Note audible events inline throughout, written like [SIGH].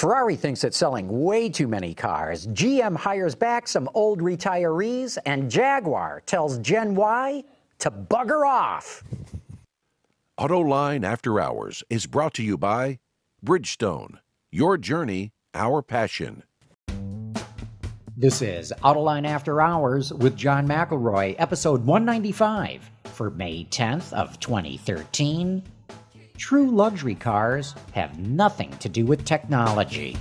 Ferrari thinks it's selling way too many cars. GM hires back some old retirees, and Jaguar tells Gen Y to bugger off. Autoline After Hours is brought to you by Bridgestone. Your journey, our passion. This is Autoline After Hours with John McElroy, episode 195 for May 10th of 2013. True luxury cars have nothing to do with technology.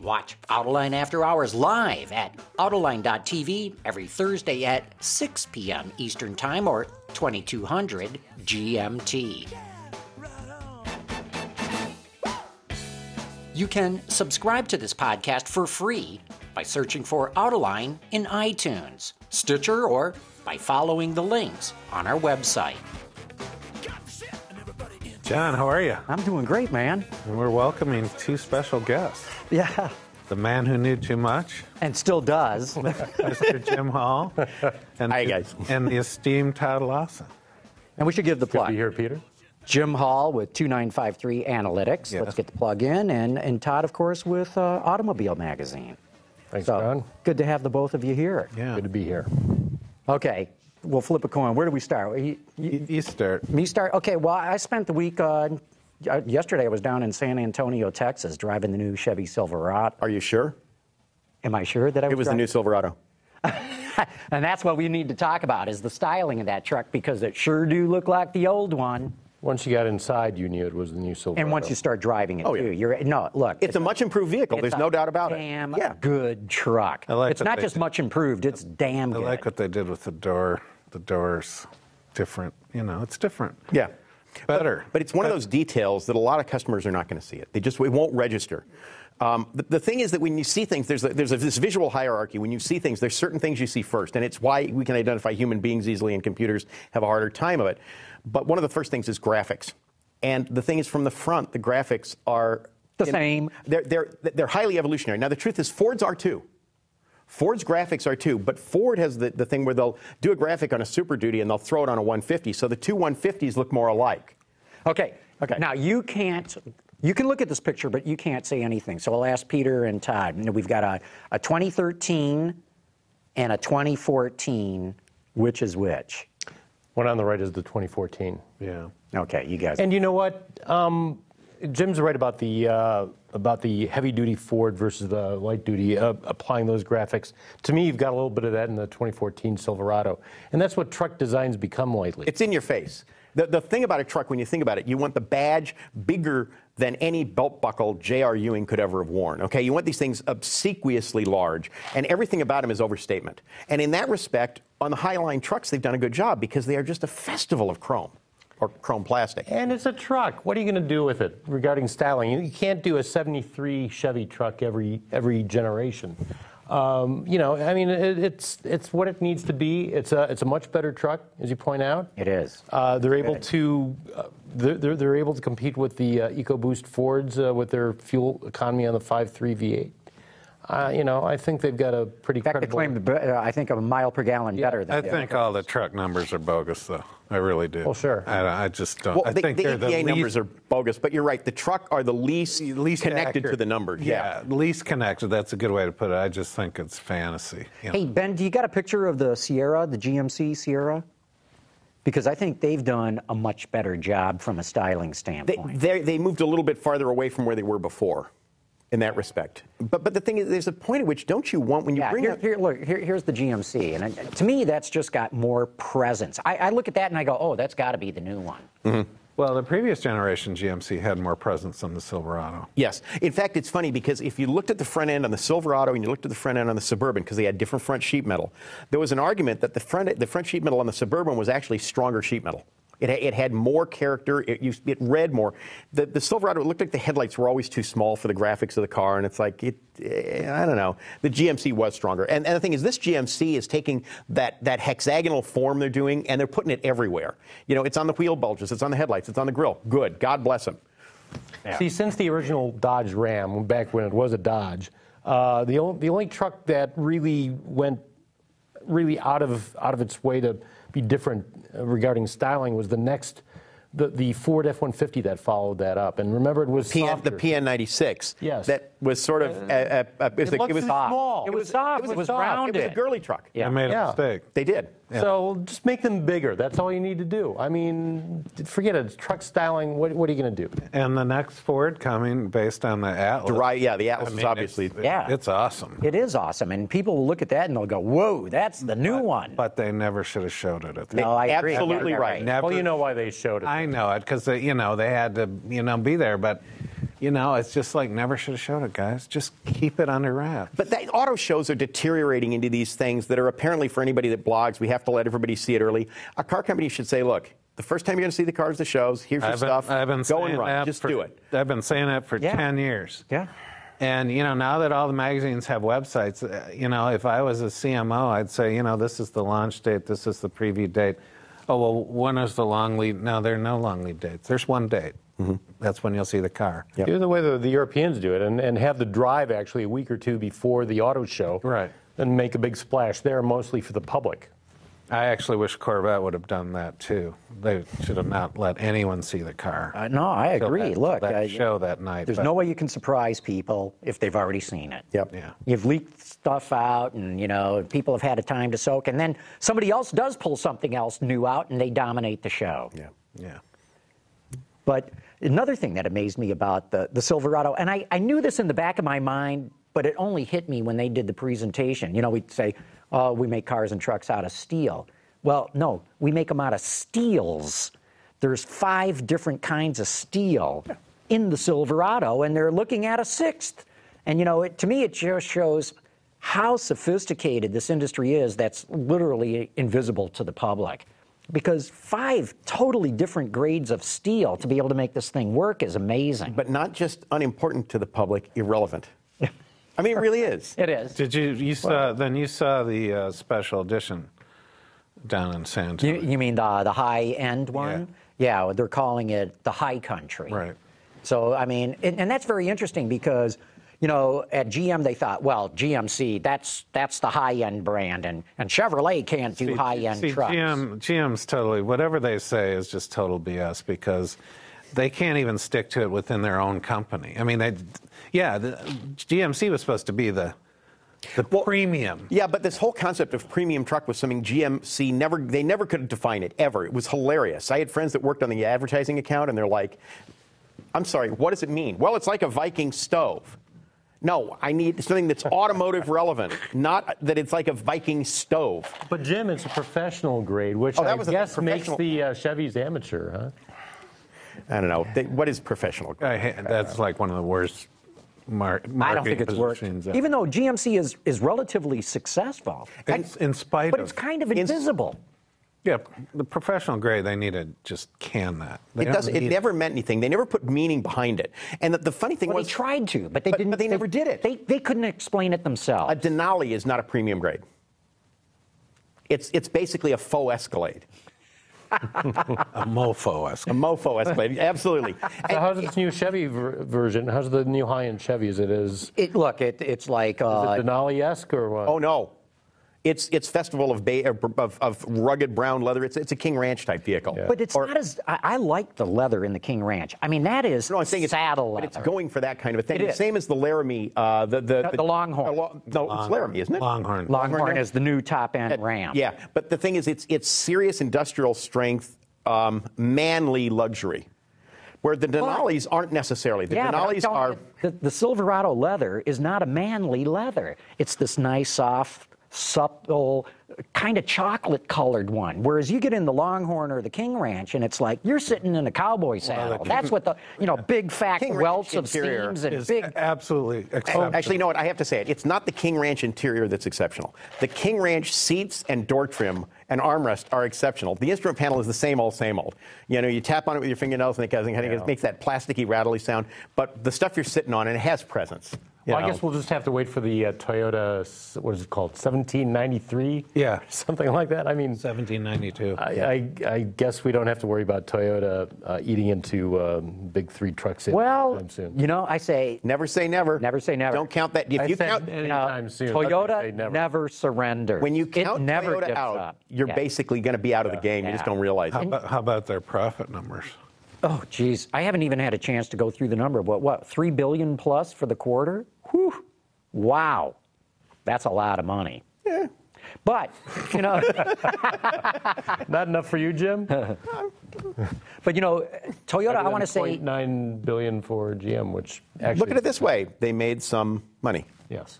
Watch Autoline After Hours live at Autoline.tv every Thursday at 6 p.m. Eastern Time or 2200 GMT. You can subscribe to this podcast for free by searching for Autoline in iTunes, Stitcher, or by following the links on our website. John, how are you? I'm doing great, man. And we're welcoming two special guests. Yeah. The man who knew too much, And still does. [LAUGHS] Mr. Jim Hall. [LAUGHS] And Hi, guys. And the esteemed Todd Lassa. and we should give the Good plug. to be here, Peter. Jim Hall with 2953 Analytics. Yeah. Let's get the plug in. And, and Todd, of course, with uh, Automobile Magazine. Thanks, So John. good to have the both of you here. Yeah. Good to be here. Okay, we'll flip a coin. Where do we start? You- you- You, start. me start? Okay, well, I spent the week, uh, uh, yesterday I was down in San Antonio, Texas, driving the new Chevy Silverado. Are you sure? Am I sure that I was It was the new Silverado. [LAUGHS] and that's what we need to talk about is the styling of that truck because it sure do look like the old one. Once you got inside, you knew it was the new Silverado. And once you start driving it Oh, yeah. too, you're no look. It's a much improved vehicle. There's no doubt about it. Damn Yeah. good truck. I like it's not just did- much improved. It's damn good. I good. like what they did with the door. The doors, different. You know, it's different. Yeah. Better. But it's one of those details that a lot of customers are not going to see it. They just it won't register. Um, the, the thing is that when you see things, there's a, there's a, this visual hierarchy. When you see things, there's certain things you see first, and it's why we can identify human beings easily, and computers have a harder time of it. But one of the first things is graphics, and the thing is, from the front, the graphics are The in- same. They're they're they're highly evolutionary. Now the truth is, Fords are too. Ford's graphics are too, but Ford has the, the thing where they'll do a graphic on a Super Duty and they'll throw it on a 150, so the two 150s look more alike. Okay. Okay. Now you can't. You can look at this picture, but you can't say anything. So I'll ask Peter and Todd. You know, we've got a, a 2013 and a 2014. Which is which? One on the right is the 2014. Yeah. Okay, you guys. And you know what? Um, Jim's right about the uh, about the heavy duty Ford versus the light duty uh, applying those graphics. To me, you've got a little bit of that in the 2014 Silverado, and that's what truck designs become lately. It's in your face. The, the thing about a truck, when you think about it, you want the badge bigger than any belt buckle J.R. Ewing could ever have worn. Okay, you want these things obsequiously large, and everything about them is overstatement. And in that respect, on the Highline trucks, they've done a good job because they are just a festival of chrome or chrome plastic. And it's a truck. What are you going to do with it regarding styling? You can't do a 73 Chevy truck every every generation. Um, you know, I mean, it, it's it's what it needs to be. It's a it's a much better truck, as you point out. it is. Uh, they're able to uh, they're, they're, they're able to compete with the uh, EcoBoost Fords uh, with their fuel economy on the 5.3 V8. Uh, you know, I think they've got a pretty In fact, they credible. claim, uh, I think, a mile per gallon better than I the think all the truck numbers are bogus, though. I really do. Well, sure. I, I just don't. Well, I the, think the EPA the numbers are bogus, but you're right. The truck are the least, least connected to the numbers. Yeah, least connected. That's a good way to put it. I just think it's fantasy. you know. Hey, Ben, do you got a picture of the Sierra, the GMC Sierra? Because I think they've done a much better job from a styling They, standpoint. they, they moved a little bit farther away from where they were before in that respect. But, but the thing is, there's a point at which don't you want, when you yeah, bring here, a- here, look, here, here's the GMC, and it, to me, that's just got more presence. I, I look at that and I go, oh, that's got to be the new one. Mm-hmm. Well, the previous generation GMC had more presence than the Silverado. Yes. In fact, it's funny because if you looked at the front end on the Silverado and you looked at the front end on the Suburban, because they had different front sheet metal, there was an argument that the front, the front sheet metal on the Suburban was actually stronger sheet metal. It, it had more character. It, used, it read more. The, the Silverado, it looked like the headlights were always too small for the graphics of the car, and it's like, it, eh, I don't know. The GMC was stronger. And, and the thing is, this GMC is taking that, that hexagonal form they're doing, and they're putting it everywhere. You know, it's on the wheel bulges, it's on the headlights, it's on the grill. Good. God bless them. See, since the original Dodge Ram, back when it was a Dodge, uh, the, only, the only truck that really went really out of out of its way to be different uh, regarding styling was the next the, the Ford F-150 that followed that up. And remember, it was PN, softer. the PN96. Yes. That was sort of. a, a, a, it was, it a- looked was small. It was soft. It was, It was soft. It was a girly truck. Yeah, I made a Yeah. mistake. They did. So just make them bigger. That's all you need to do. I mean, forget it. It's truck styling. What, what are you going to do? And the next Ford coming based on the Atlas. Right, yeah, the I Atlas is obviously. it's, Yeah. it's awesome. It is awesome, and people will look at that and they'll go, "Whoa, that's the new one." But they never should have showed it at the no, I agree. absolutely Yeah, right. Never. Well, you know why they showed it. I know it because you know they had to you know be there, but you know it's just like never should have showed it, guys. Just keep it under wraps. But that, auto shows are deteriorating into these things that are apparently for anybody that blogs, we have to let everybody see it early. A car company should say, look, the first time you're going to see the cars, the shows, here's your I've been, stuff. I've been Go and run. Just for- do it. I've been saying that for Yeah. ten years. Yeah. And you know, now that all the magazines have websites, uh, you know, if I was a CMO, I'd say, you know, this is the launch date, this is the preview date. Oh well, when is the long lead? No, there are no long lead dates. There's one date. Mm-hmm. That's when you'll see the car. Do the way the, the Europeans do it and, and have the drive actually a week or two before the auto show. Right. And make a big splash there, mostly for the public. I actually wish Corvette would have done that too. They should have not let anyone see the car. Uh, no, I Till agree. that- Look, that uh, show that night. There's but- no way you can surprise people if they've already seen it. Yep. Yeah. You've leaked stuff out, and you know people have had a time to soak, and then somebody else does pull something else new out, and they dominate the show. Yeah. Yeah. But another thing that amazed me about the, the Silverado, and I, I knew this in the back of my mind, but it only hit me when they did the presentation. You know, we'd say, oh, we make cars and trucks out of steel. Well, no, we make them out of steels. There's five different kinds of steel in the Silverado, and they're looking at a sixth. And, you know, it, to me, it just shows how sophisticated this industry is that's literally invisible to the public. Because five totally different grades of steel to be able to make this thing work is amazing. But not just unimportant to the public, irrelevant. [LAUGHS] I mean, it really is. it is. Did you you saw then you saw the uh, special edition down in San You, Antonio? you mean the, the high end one? Yeah. they're calling it the high country. Right. So, I mean, and, and that's very interesting because, you know, at GM they thought, well, GMC, that's that's the high end brand, and, and Chevrolet can't do high end trucks. GM, GM's totally whatever they say is just total BS because they can't even stick to it within their own company. I mean, they, yeah, the, GMC was supposed to be the the premium. Yeah, but this whole concept of premium truck was something GMC never, they never could define it ever. It was hilarious. I had friends that worked on the advertising account and they're like, I'm sorry, what does it mean? Well, it's like a Viking stove. No, I need something that's [LAUGHS] automotive relevant, not that it's like a Viking stove. But Jim, it's a professional grade, which Oh, I guess makes the uh, Chevys amateur, huh? I don't know. They- What is professional? I that's like one of the worst mar- marketing I don't think it's worked. ever. Even though GMC is, is relatively successful, in, in spite but of it's kind of invisible. Yeah, the professional grade they need to just can that. They It doesn't. It never meant anything. They never put meaning behind it. And the, the funny thing Well, was, they tried to, but they But- didn't. but they never did it. They, they couldn't explain it themselves. a Denali is not a premium grade. It's it's basically a faux Escalade, [LAUGHS] a mofo. Escalade. a mofo Escalade. Absolutely. So how's this new Chevy ver- version? How's the new high-end Chevy? Is it It, look, it, it's like is uh, it Denali-esque or what? Oh no, it's it's Festival of, bay, of, of rugged brown leather. It's it's a King Ranch type vehicle. But it's Or- not as I, I like the leather in the King Ranch. I mean, that is No, I'm saying it's saddle but leather. it's going for that kind of a thing. It The is. Same as the Laramie, uh, the, the The Longhorn. uh, lo- no, it's Laramie, isn't it? Longhorn. Longhorn yeah. is the new top end Ram. Yeah, but the thing is, it's it's serious industrial strength, um, manly luxury, where the Denali's aren't necessarily. The Yeah, Denali's are. the, the Silverado leather is not a manly leather. It's this nice, soft, supple, kind of chocolate colored one. Whereas you get in the Longhorn or the King Ranch, and it's like you're sitting in a cowboy saddle. That's what the you know big fat King Ranch welts of interior steams and is big. absolutely acceptable. actually, you know what? I have to say it. It's not the King Ranch interior that's exceptional. The King Ranch seats and door trim and armrest are exceptional. The instrument panel is the same old, same old. You know, you tap on it with your fingernails and it, goes- and it makes that plasticky, rattly sound. But the stuff you're sitting on, and it has presence. You Well, I guess we'll just have to wait for the uh, Toyota, what is it called, 1793? Yeah. Something like that. I mean, 1792. I, I, I guess we don't have to worry about Toyota uh, eating into um, big three trucks. Well, anytime soon. you know, I say Never say never. Never say never. Don't count that. If I you said count, you know, anytime soon. Let's just say Toyota never. surrenders. when you It count never Toyota out, up. you're Yeah. basically going to be out of the game. You just Yeah. don't realize how, it. about, how about their profit numbers? Oh, geez, I haven't even had a chance to go through the number. What? What? Three billion plus for the quarter? Whew! Wow, that's a lot of money. But you know, [LAUGHS] Not enough for you, Jim? [LAUGHS] but you know, Toyota. I want to say 0.9 billion for GM, which actually. Look at it this way: they made some money. Yes.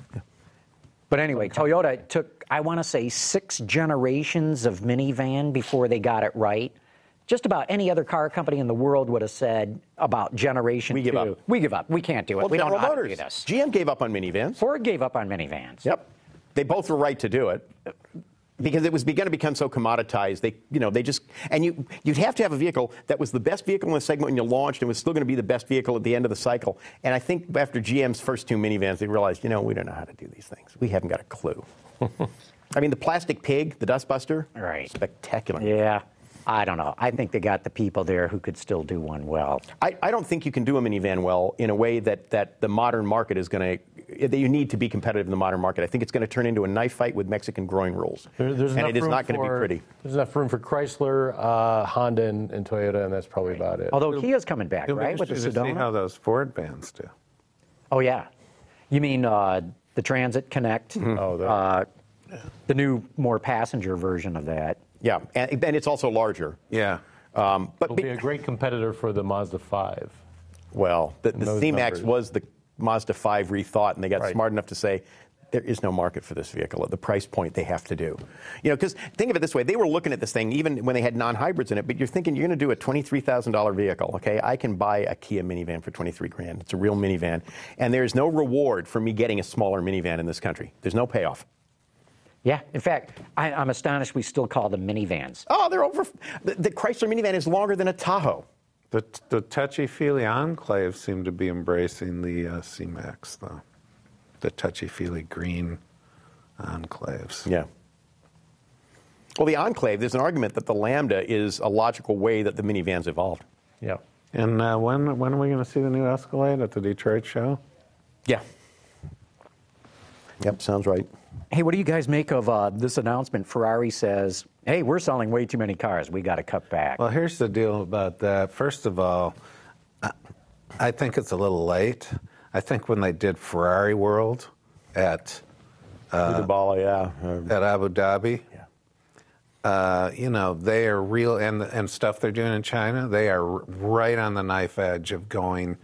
But anyway, Toyota took, I want to say, six generations of minivan before they got it right. Just about any other car company in the world would have said about generation We give two, up. We give up. We can't do it. Well, we don't know General how to do Motors, this. GM gave up on minivans. Ford gave up on minivans. Yep. They both were right to do it because it was going to become so commoditized. They, you know, they just and you you'd have to have a vehicle that was the best vehicle in the segment when you launched and was still going to be the best vehicle at the end of the cycle. And I think after GM's first two minivans, they realized, you know, we don't know how to do these things. We haven't got a clue. [LAUGHS] I mean, the plastic pig, the dustbuster, Right. spectacular. Yeah. I don't know. I think they got the people there who could still do one well. I, I don't think you can do a minivan well in a way that, that the modern market is going to, that you need to be competitive in the modern market. I think it's going to turn into a knife fight with Mexican growing rules. There- there's and enough it is room not going to be for- pretty. There's enough room for Chrysler, uh, Honda, and, and Toyota, and that's probably about it. Although Kia's coming back, It'll be right, with the interesting to see how those Ford vans do. Oh yeah. You mean uh, the Transit Connect? Oh, the- uh, the new, more passenger version of that. Yeah, and, and it's also larger. Yeah. Um, but It'll be a great competitor for the Mazda 5. well, the, the those C-Max numbers. was the Mazda 5 rethought, and they got Right. smart enough to say there is no market for this vehicle at the price point they have to do. You know, because think of it this way: they were looking at this thing even when they had non-hybrids in it. But you're thinking you're going to do a twenty-three thousand dollar vehicle. Okay, I can buy a Kia minivan for twenty-three grand. It's a real minivan, and there's no reward for me getting a smaller minivan in this country. There's no payoff. Yeah. In fact, I, I'm astonished we still call them minivans. Oh, they're over. The, the Chrysler minivan is longer than a Tahoe. The, the touchy-feely enclaves seem to be embracing the uh, C-Max, though. The touchy-feely green enclaves. Yeah. Well, the Enclave, there's an argument that the Lambda is a logical way that the minivans evolved. Yeah. And uh, when, when are we going to see the new Escalade at the Detroit show? Yeah. Yep, sounds right. Hey, what do you guys make of uh, this announcement? Ferrari says, "Hey, we're selling way too many cars. We got to cut back." Well, here's the deal about that. First of all, I- I think it's a little late. I think when they did Ferrari World at Udabala, yeah. Uh, at Abu Dhabi, yeah. uh, you know, they are real, and and stuff they're doing in China, they are right on the knife edge of going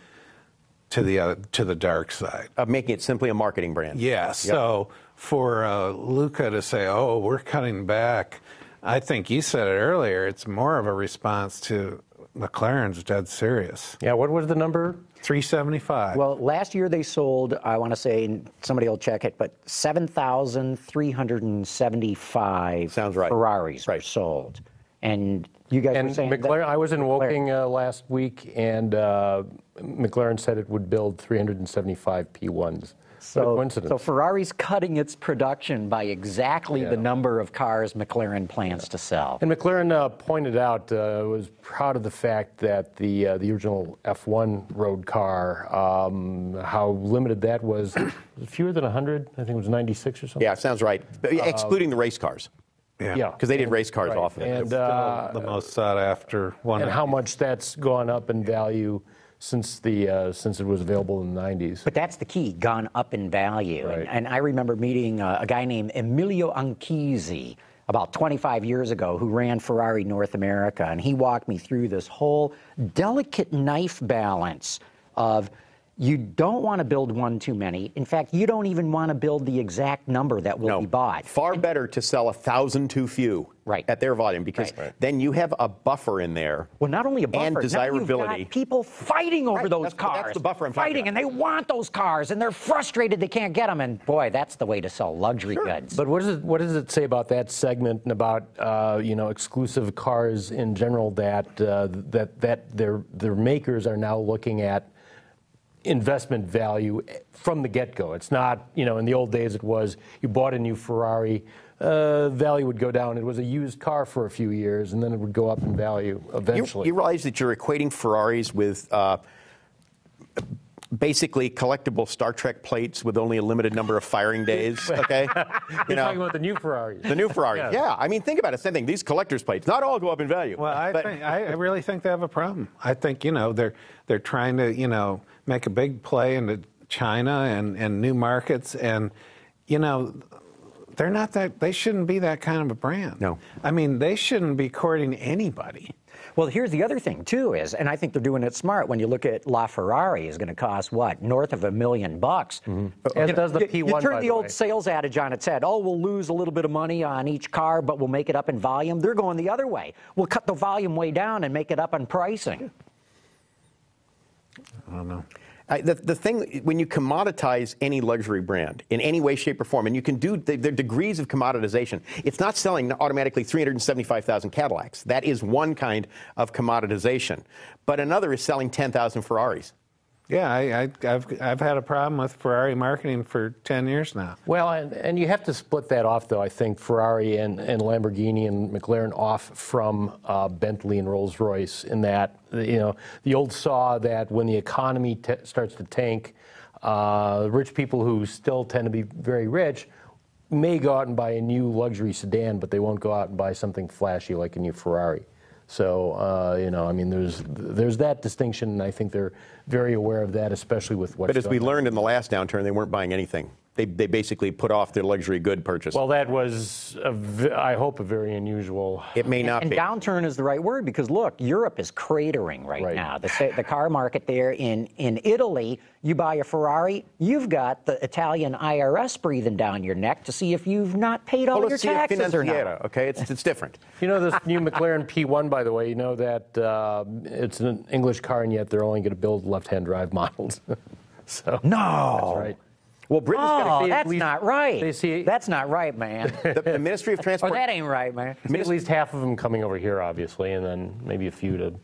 to the uh, to the dark side. Of making it simply a marketing brand. Yeah. So for uh, Luca to say, "Oh, we're cutting back," I think you said it earlier. It's more of a response to McLaren's dead serious. Yeah, what was the number? 375. Well, last year they sold, I want to say, somebody will check it, but 7,375 Sounds right. Ferraris were Right. sold. And you guys And were saying that- McLaren, I was in McLaren- Woking uh, last week, and uh, McLaren said it would build 375 P1s. What a So, so Ferrari's cutting its production by exactly Yeah. the number of cars McLaren plans to sell. And McLaren uh, pointed out, uh, was proud of the fact that the uh, the original F1 road car, um, how limited that was. [COUGHS] was fewer than 100? I think it was 96 or something. Yeah, sounds right. But excluding the race cars, yeah. Yeah. because they did race cars Right. off of it. And, uh, the most sought after one. and how much that's gone up in value since the uh, since it was available in the 90s. But that's the key, gone up in value. Right. And, and I remember meeting uh, a guy named Emilio Anchisi about 25 years ago who ran Ferrari North America. And he walked me through this whole delicate knife balance of you don't want to build one too many. In fact, you don't even want to build the exact number that will no, be bought. far better to sell a thousand too few Right. at their volume because Right. then you have a buffer in there. Well, not only a buffer, and now you've desirability. got people fighting over Right, those that's- cars. that's the buffer I'm talking fighting, about. and they want those cars, and they're frustrated they can't get them. And boy, that's the way to sell luxury goods. But what does it what does it say about that segment and about uh, you know exclusive cars in general that uh, that that their their makers are now looking at investment value from the get-go. It's not, you know, in the old days it was you bought a new Ferrari, uh, value would go down. It was a used car for a few years, and then it would go up in value You, eventually. you realize that you're equating Ferraris with uh, basically collectible Star Trek plates with only a limited number of firing [LAUGHS] days. Okay, [LAUGHS] you You're know talking about the new Ferrari. the new Ferrari. [LAUGHS] Yeah. yeah. I mean, think about it. Same thing. These collectors plates, not all go up in value. Well, I but- think I I really think they have a problem. I think you know they're they're trying to you know make a big play into China and and new markets, and you know they're not that they shouldn't be that kind of a brand. No. I mean they shouldn't be courting anybody. Well, here's the other thing too is, and I think they're doing it smart. When you look at LaFerrari, is going to cost what north of a million bucks. Mm-hmm. As does the you, P1, you turn the the old sales adage on its head. Oh, we'll lose a little bit of money on each car, but we'll make it up in volume. They're going the other way. We'll cut the volume way down and make it up in pricing. I don't know. I, the, the thing, when you commoditize any luxury brand in any way, shape, or form, and you can do, are degrees of commoditization. It's not selling automatically 375,000 Cadillacs. That is one kind of commoditization. But another is selling 10,000 Ferraris. Yeah, I, I, I've I've had a problem with Ferrari marketing for ten years now. Well, and, and you have to split that off, though. I think Ferrari and, and Lamborghini and McLaren off from uh, Bentley and Rolls Royce in that, you know, the old saw that when the economy t- starts to tank, uh, rich people who still tend to be very rich may go out and buy a new luxury sedan, but they won't go out and buy something flashy like a new Ferrari. So uh, you know, I mean, there's there's that distinction, and I think they're very aware of that, especially with what's But as we learned in the last downturn, they weren't buying anything. They, they basically put off their luxury good purchase. Well, that was, a v- I hope, a very unusual. it may not and be. downturn is the right word because look, Europe is cratering right, Right. now. The, the car market there in, in Italy, you buy a Ferrari, you've got the Italian IRS breathing down your neck to see if you've not paid all Well, your let's see a taxes or not. Okay? It's, it's different. [LAUGHS] You know this new McLaren P1, by the way. You know that uh, it's an English car, and yet they're only going to build left-hand drive models. [LAUGHS] so No. that's right. Well, Britain's got Oh, see at that's least- not right. they see- that's not right, man. [LAUGHS] the, the Ministry of [LAUGHS] Transport. oh, Transport. that ain't right, man. I mean, at least half of them coming over here, obviously, and then maybe a few to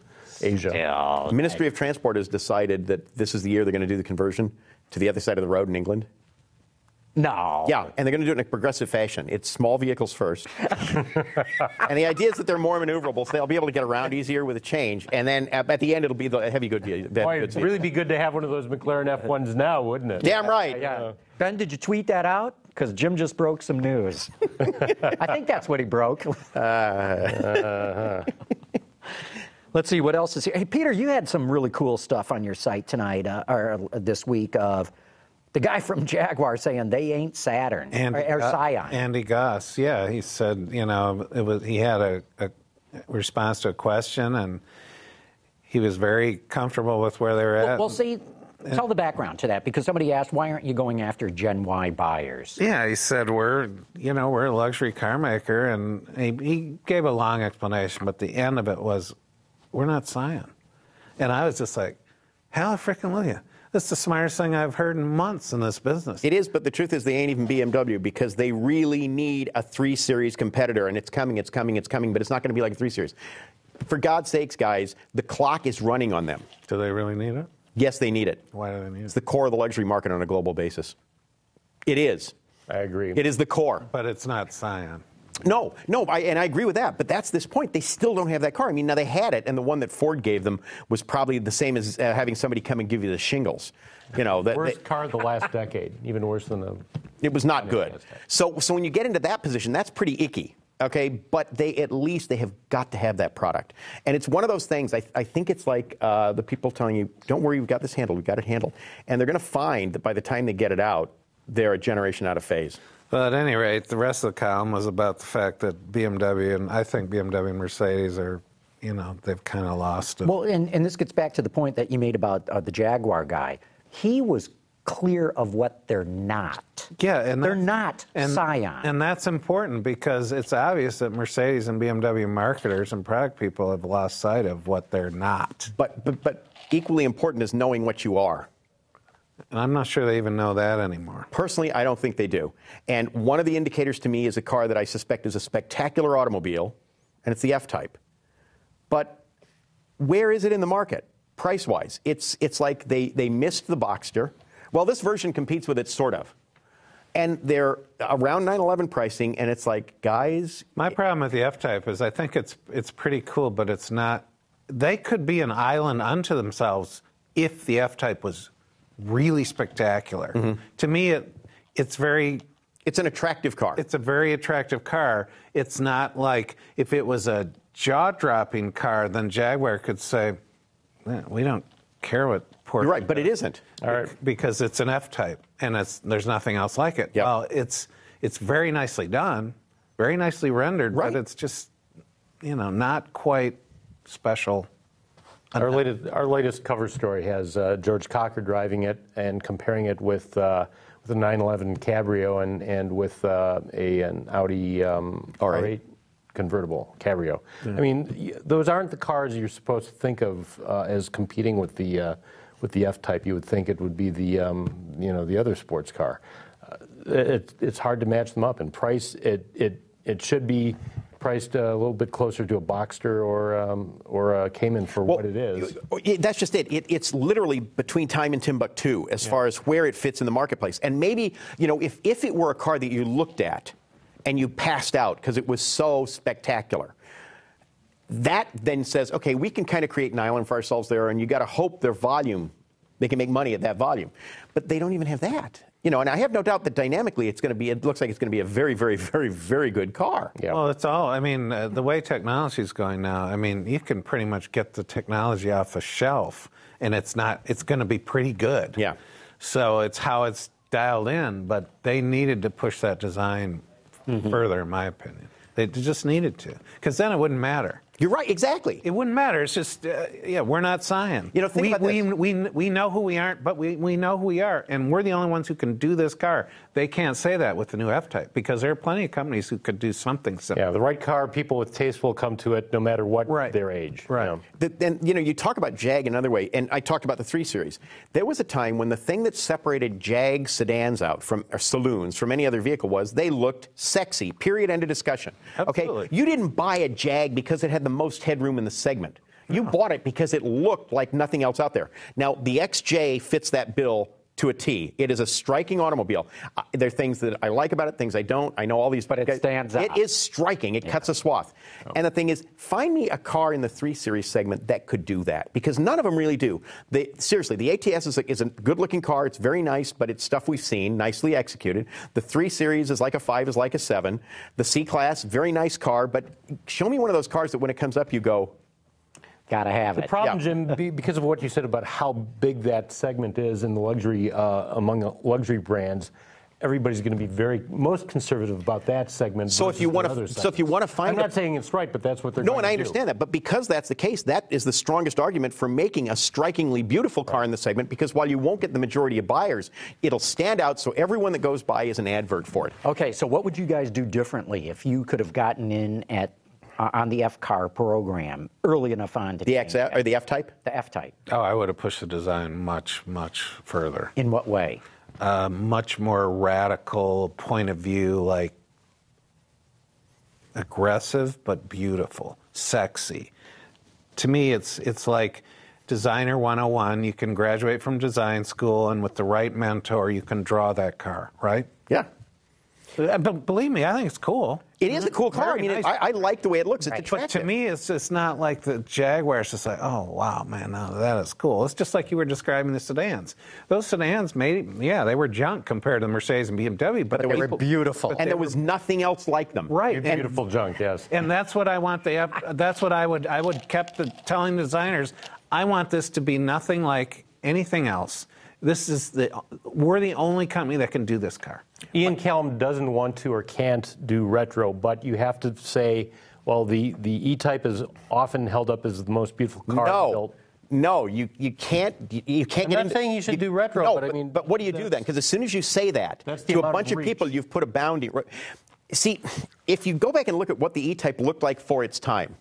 Asia. Yeah. The Ministry of Transport has decided that this is the year they're going to do the conversion to the other side of the road in England. No. Yeah, and they're going to do it in a progressive fashion. It's small vehicles first. [LAUGHS] and the idea is that they're more maneuverable, so they'll be able to get around easier with a change. And then at, at the end, it'll be the heavy good ve- ve- Boy, it'd really be good to have one of those McLaren F1s now, wouldn't it? Damn right. Yeah. Ben, did you tweet that out? Because Jim just broke some news. [LAUGHS] I think that's what he broke. [LAUGHS] Let's see what else is here. Hey, Peter, you had some really cool stuff on your site tonight uh, or uh, this week of the guy [LAUGHS] from Jaguar saying they ain't Saturn And or, or uh, Scion. Andy Goss, yeah, he said, you know, it was he had a, a response to a question, and he was very comfortable with where they were well, at. well, see, tell the background to that because somebody asked, why aren't you going after Gen Y buyers? Yeah, he said we're, you know, we're a luxury car maker, and he, he gave a long explanation, but the end of it was, we're not Scion, and I was just like, hallelujah, that's the smartest thing I've heard in months in this business. It is, but the truth is they ain't even BMW because they really need a 3 Series competitor, and it's coming, it's coming, it's coming, but it's not going to be like a 3 Series. For God's sakes, guys, the clock is running on them. Do they really need it? Yes, they need it. Why do they need it? It's the core of the luxury market on a global basis. It is. I agree. It is the core. But it's not Scion. No, no, I, and I agree with that. But that's this point. They still don't have that car. I mean, now they had it, and the one that Ford gave them was probably the same as uh, having somebody come and give you the shingles. You know, that Worst that- car of the last decade, even worse than the. it was not good. So, so when you get into that position, that's pretty icky. Okay, but they at least they have got to have that product, and it's one of those things. I, I think it's like uh, the people telling you, "Don't worry, we've got this handled. We've got it handled," and they're going to find that by the time they get it out, they're a generation out of phase. But at any rate, the rest of the column was about the fact that BMW and I think BMW and Mercedes are, you know, they've kind of lost it. Well, and, and this gets back to the point that you made about uh, the Jaguar guy. He was clear of what they're not. yeah, and they're not and, Scion. And that's important because it's obvious that Mercedes and BMW marketers and product people have lost sight of what they're not. But but but equally important is knowing what you are. And I'm not sure they even know that anymore. Personally, I don't think they do. And one of the indicators to me is a car that I suspect is a spectacular automobile, and it's the F Type. But where is it in the market? price wise. It's it's like they they missed the Boxster. Well, this version competes with it sort of, and they're around 911 pricing, and it's like guys. My problem with the F-Type is I think it's it's pretty cool, but it's not. They could be an island unto themselves if the F-Type was really spectacular. Mm-hmm. To me, it it's very It's an attractive car. it's a very attractive car. It's not like if it was a jaw-dropping car, then Jaguar could say, "Eh, "We don't care what poor." You're right, but it isn't. All right, because it's an F-Type and it's there's nothing else like it. Yep. Well, it's it's very nicely done, very nicely rendered, Right. but it's just you know not quite special. Our latest, our latest cover story has uh, Georg Kacher driving it and comparing it with uh, with a 911 Cabrio and and with uh, a an Audi um, R8. R8 convertible Cabrio. I mean, those aren't the cars you're supposed to think of uh, as competing with the uh, with the F-Type. You would think it would be the um, you know the other sports car. Uh, it, it's hard to match them up in price. It it it should be priced a little bit closer to a Boxster or um, or a Cayman for what it is. Yeah, That's just it. it. It's literally between time and Timbuktu as far as where it fits in the marketplace. And maybe, you know, if, if it were a car that you looked at and you passed out because it was so spectacular, that then says, okay, we can kind of create an island for ourselves there, and you got to hope their volume, they can make money at that volume. But they don't even have that. You know, and I have no doubt that dynamically it's going to be, it looks like it's going to be a very, very, [LAUGHS] very, very good car. Yeah. Well, it's all. I mean, uh, the way technology is going now. I mean, you can pretty much get the technology off the shelf, and it's not. It's going to be pretty good. Yeah. So it's how it's dialed in, but they needed to push that design further, in my opinion. They just needed to, because then it wouldn't matter. You're right, exactly. It wouldn't matter. It's just, uh, yeah, we're not Scion. You know, think we, about we, this. we, we know who we aren't, but we, we know who we are, and we're the only ones who can do this car. They can't say that with the new F-Type because there are plenty of companies who could do something similar. Yeah, the right car, people with taste will come to it no matter what Right. their age. Right. you know. The- Then you know you talk about Jag another way, and I talked about the three series. There was a time when the thing that separated Jag sedans out from or saloons from any other vehicle was they looked sexy. Period. End of discussion. Absolutely. Okay, you didn't buy a Jag because it had the most headroom in the segment. You bought it because it looked like nothing else out there. Now the XJ fits that bill. To a T. It is a striking automobile. Uh, there are things that I like about it, things I don't. I know all these, But it stands It out. is striking. It cuts a swath. And the thing is, find me a car in the 3 Series segment that could do that because none of them really do. They, seriously, the ATS is a, is a good looking car. It's very nice, but it's stuff we've seen, nicely executed. The 3 Series is like a 5, is like a 7. The C Class, very nice car, but show me one of those cars that when it comes up, you go, Gotta have The it. The problem, Yeah. Jim, be, because of what you said about how big that segment is in the luxury uh, among luxury brands, everybody's going to be very most conservative about that segment. So if you wanna- so if you wanna find I'm a- not saying it's right, but that's what they're. Doing. No, going and I to do. understand that. But because that's the case, that is the strongest argument for making a strikingly beautiful car in the segment because while you won't get the majority of buyers, it'll stand out so everyone that goes by is an advert for it. Okay, so what would you guys do differently if you could have gotten in at uh, on the F car program early enough on to The X that? or the F type? the F type? Oh, I would have pushed the design much, much further. In what way? Uh, much more radical point of view, like aggressive but beautiful, sexy. To me, it's it's like designer 101. You can graduate from design school, and with the right mentor, you can draw that car, right? Yeah. Uh, But believe me, I think it's cool. It is a cool car. I Very mean, it- nice. I, I like the way it looks. It's Right. But to me, it's it's not like the Jaguar. It's just like, oh wow, man, no, that is cool. It's just like you were describing the sedans. Those sedans, made, yeah, they were junk compared to the Mercedes and BMW, but They were beautiful. and there was nothing else like them. Right. You're beautiful junk, yes. And that's what I want. The F- that's what I would I would kept the, telling designers. I want this to be nothing like anything else. This is the we're the only company that can do this car. Ian Callum doesn't want to or can't do retro, but you have to say, well, the, the E-Type is often held up as the most beautiful car No. built. No, you, you can't you, you can't I'm get not into- saying you should do retro, no, but I mean, but what do you do then? Because as soon as you say that to a amount of bunch of people, you've put a boundary. See, if you go back and look at what the E-Type looked like for its time,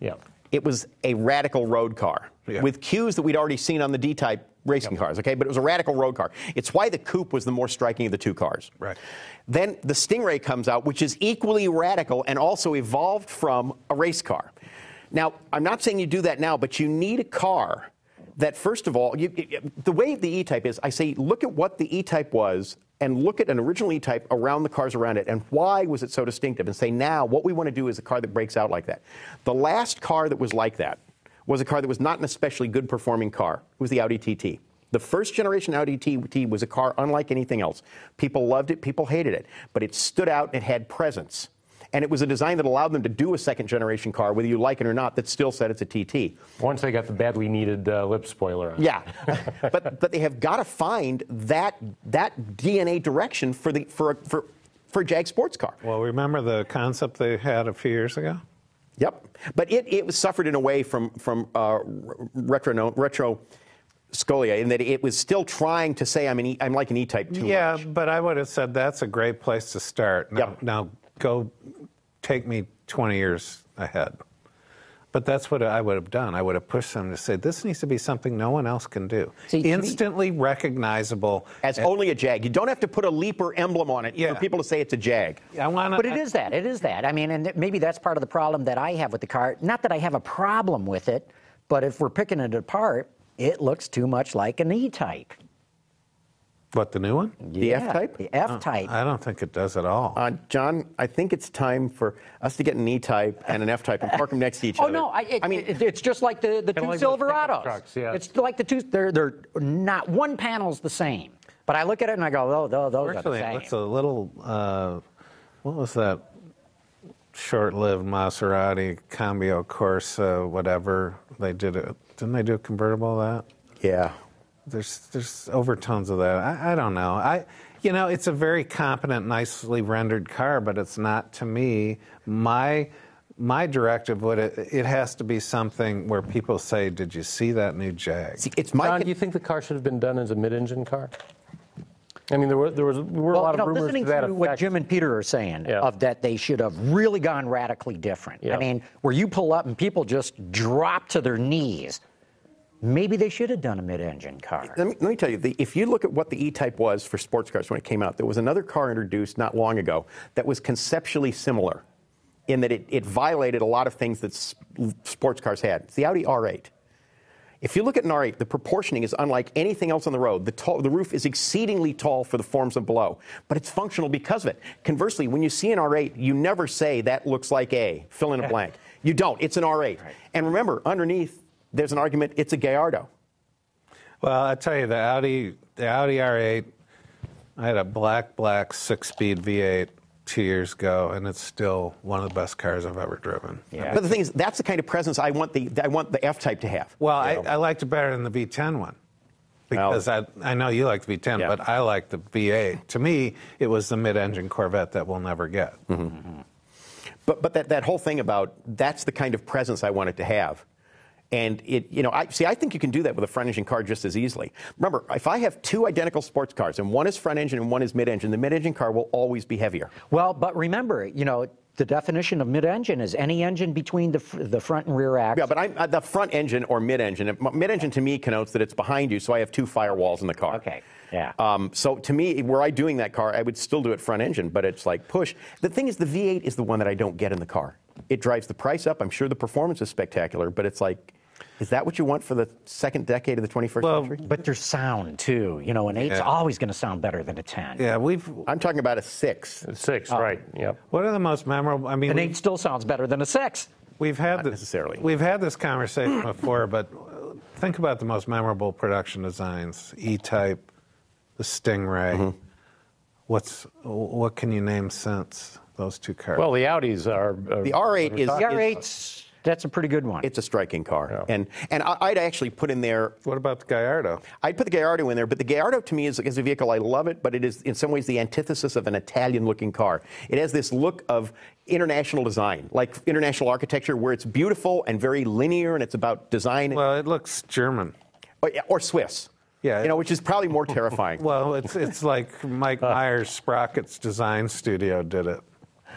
Yeah. it was a radical road car Yeah. with cues that we'd already seen on the D-Type racing cars, okay? But it was a radical road car. It's why the Coupe was the more striking of the two cars. Right. Then the Stingray comes out, which is equally radical and also evolved from a race car. Now, I'm not saying you do that now, but you need a car that first of all, you, the way the E-Type is, I say, look at what the E-Type was and look at an original E-Type around the cars around it and why was it so distinctive and say now what we want to do is a car that breaks out like that. The last car that was like that was a car that was not an especially good performing car. It was the Audi TT. The first generation Audi TT was a car unlike anything else. People loved it, people hated it, but it stood out, it had presence. And it was a design that allowed them to do a second generation car, whether you like it or not, that still said it's a TT. Once they got the badly needed uh, lip spoiler on. Yeah, [LAUGHS] but but they have got to find that that DNA direction for the for a, for for a Jag sports car. Well, remember the concept they had a few years ago? Yep, but it it was suffered in a way from from uh, retro no- retro scolia in that it was still trying to say I'm an e, I'm like an E-type too yeah, much. but I would have said that's a great place to start. Now, Yep. now go take me 20 years ahead. But that's what I would have done. I would have pushed them to say this needs to be something no one else can do. See, to me- Instantly recognizable. As only a Jag. You don't have to put a leaper emblem on it Yeah. for people to say it's a Jag. I want But it is that. It is that. I mean, and maybe that's part of the problem that I have with the car. Not that I have a problem with it, but if we're picking it apart, it looks too much like an E-type. What, the new one? The Yeah, F-type? The F-type. I don't think it does at all. Uh, John, I think it's time for us to get an E-type and an F-type and park them next to each other. [LAUGHS] Oh other. no! I, it, mean, it- it's just like the, the two like those pickup Silverados. trucks, yeah. It's like the two. They're they're not one panel's the same. But I look at it and I go, oh, those, those are Actually, the same. it's a little. Uh, what was that? Short-lived Maserati Cambio Corsa, whatever they did it. Didn't they do a convertible of that? yeah. There's there's overtones of that. I, I don't know. I you know it's a very competent, nicely rendered car, but it's not to me. My my directive would it, it has to be something where people say, "Did you see that new Jag?" See, it's my John, do you think the car should have been done as a mid-engine car? I mean, there were there was were a lot you know, of rumors listening to that to what effect. Jim and Peter are saying Yeah. of that they should have really gone radically different. I mean, where you pull up and people just drop to their knees. Maybe they should have done a mid-engine car. Let me, let me tell you, the, if you look at what the E-Type was for sports cars when it came out, there was another car introduced not long ago that was conceptually similar in that it, it violated a lot of things that sports cars had. It's the Audi R8. If you look at an R8, the proportioning is unlike anything else on the road. The, tall, the roof is exceedingly tall for the forms of below, but it's functional because of it. Conversely, when you see an R8, you never say that looks like a, fill in a [LAUGHS] blank. You don't. It's an R8. And remember, underneath, there's an argument, it's a Gallardo. Well, I tell you, the Audi the Audi R8. I had a black black six-speed V8 two years ago, and it's still one of the best cars I've ever driven. Yeah. But the thing is, that's the kind of presence I want the I want the F type to have. Well, I, I liked it better than the V10 one. Because I, I know you like the V10, Yeah. but I like the V8. To me, it was the mid engine Corvette that we'll never get. Mm-hmm. But but that, that whole thing about that's the kind of presence I want it to have. And it, you know, I see. I think you can do that with a front engine car just as easily. Remember, if I have two identical sports cars and one is front engine and one is mid engine, the mid engine car will always be heavier. Well, but remember, you know, the definition of mid-engine is any engine between the, the front and rear axle. Yeah, but I'm uh, the front engine or mid engine. Mid engine to me connotes that it's behind you, so I have two firewalls in the car. Okay, yeah. Um, so to me, were I doing that car, I would still do it front engine, but it's like push. The thing is, the V8 is the one that I don't get in the car. It drives the price up. I'm sure the performance is spectacular, but it's like, is that what you want for the second decade of the 21st Well, century? But there's sound too. You know, an eight's Yeah. always going to sound better than a ten. Yeah, we've. I'm talking about a six. Six, right? Yep. What are the most memorable? I mean, An eight still sounds better than a six. We've had this, necessarily. We've had this conversation before, but uh, think about the most memorable production designs: E-Type, the Stingray. Mm-hmm. What's what can you name since those two cars? Well, the Audis are. uh, The R8 is- The R8's that's a pretty good one. It's a striking car, and and I- I'd actually put in there. what about the Gallardo? I'd put the Gallardo in there, but the Gallardo to me is, is a vehicle. I love it, but it is in some ways the antithesis of an Italian-looking car. It has this look of international design, like international architecture, where it's beautiful and very linear, and it's about design, Well, it looks German. Oh, or, or Swiss. Yeah. you know, which is probably more terrifying. [LAUGHS] Well, it's it's like Mike uh. Myers Sprocket's design studio did it.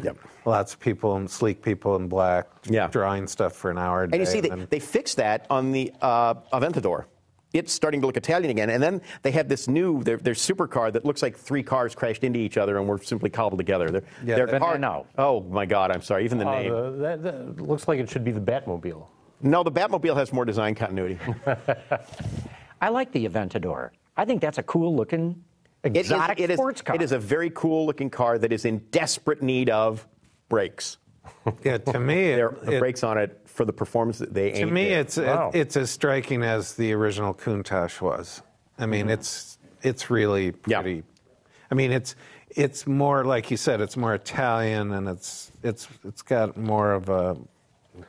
Yep. Lots of people and sleek people in black, Yeah. drawing stuff for an hour a day. And you see, they, then- they fixed that on the uh, Aventador. It's starting to look Italian again. And then they have this new, their, their supercar that looks like three cars crashed into each other and were simply cobbled together. They're, Yeah, they're they- car- no. Oh, my God, I'm sorry. Even the Oh, name. the- that, that looks like it should be the Batmobile. No, the Batmobile has more design continuity. [LAUGHS] I like the Aventador. I think that's a cool looking It is- exotic it is- sports car. It is a very cool looking car that is in desperate need of brakes. [LAUGHS] Yeah, to me, There are it- brakes on it for the performance that they to me, there. it's Wow. it, it's as striking as the original Countach was. I mean, it's it's really Mm-hmm. Yeah. pretty. I mean, it's it's more like you said. It's more Italian, and it's it's it's got more of a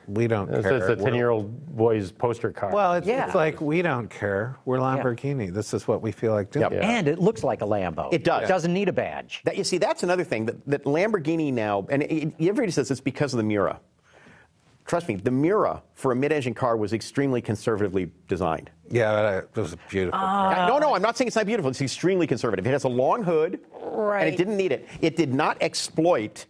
we don't It's, care. it's a We're- 10 year old boy's poster car. Well, it's, Yeah. it's like we don't care. We're Lamborghini. This is what we feel like doing. Yep. Yeah. And it looks like a Lambo. It does. It doesn't need a badge. That, you see, that's another thing that, that Lamborghini now, and it, everybody says it's because of the Miura. Trust me, the Miura for a mid-engine car was extremely conservatively designed. Yeah, but I- it was a beautiful. Car. no, no, I'm not saying it's not beautiful. It's extremely conservative. It has a long hood, and Right. it didn't need it. It did not exploit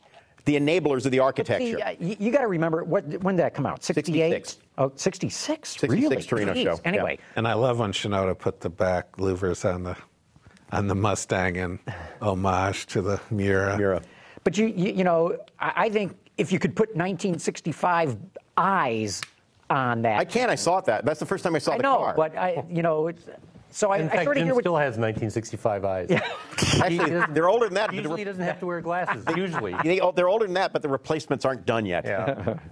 the enablers of the architecture. See, uh, you, you got to remember what when did that come out? 68? 66. Oh, 66? 66 really? Torino Jeez. show, yeah. Anyway, And I love when Shinoda put the back louvers on the on the Mustang in [LAUGHS] homage to the Miura. Miura. but you, you, you know, I, I think if you could put 1965 eyes on that. I can't. I saw that. That's the first time I saw I the know, car. but I, you know, it's, so I, in I sort of Jim hear what. still has 1965 eyes. [LAUGHS] Actually, they're older than that. but the Usually re- he doesn't have to wear glasses. Usually. [LAUGHS] they- they're older than that, but the replacements aren't done yet. Yeah. [LAUGHS]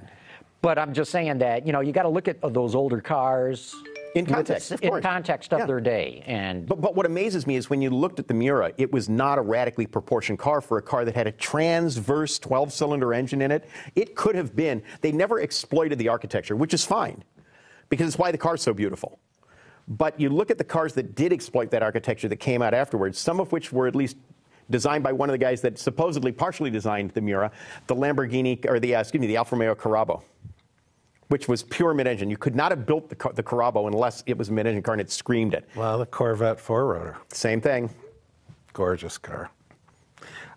But I'm just saying that you know you got to look at uh, those older cars In context, the- of in context of Yeah. their day, and But, but what amazes me is when you looked at the Miura, it was not a radically proportioned car for a car that had a transverse 12 cylinder engine in it. It could have been, they never exploited the architecture, which is fine because it's why the car's so beautiful. But you look at the cars that did exploit that architecture that came out afterwards, some of which were at least designed by one of the guys that supposedly partially designed the Miura, the Lamborghini, or the, uh, excuse me, the Alfa Romeo Carabo which was pure mid-engine. You could not have built the, car, the Carabo unless it was a mid-engine car and it screamed it. Well, the Corvette four rotor, Same thing. gorgeous car.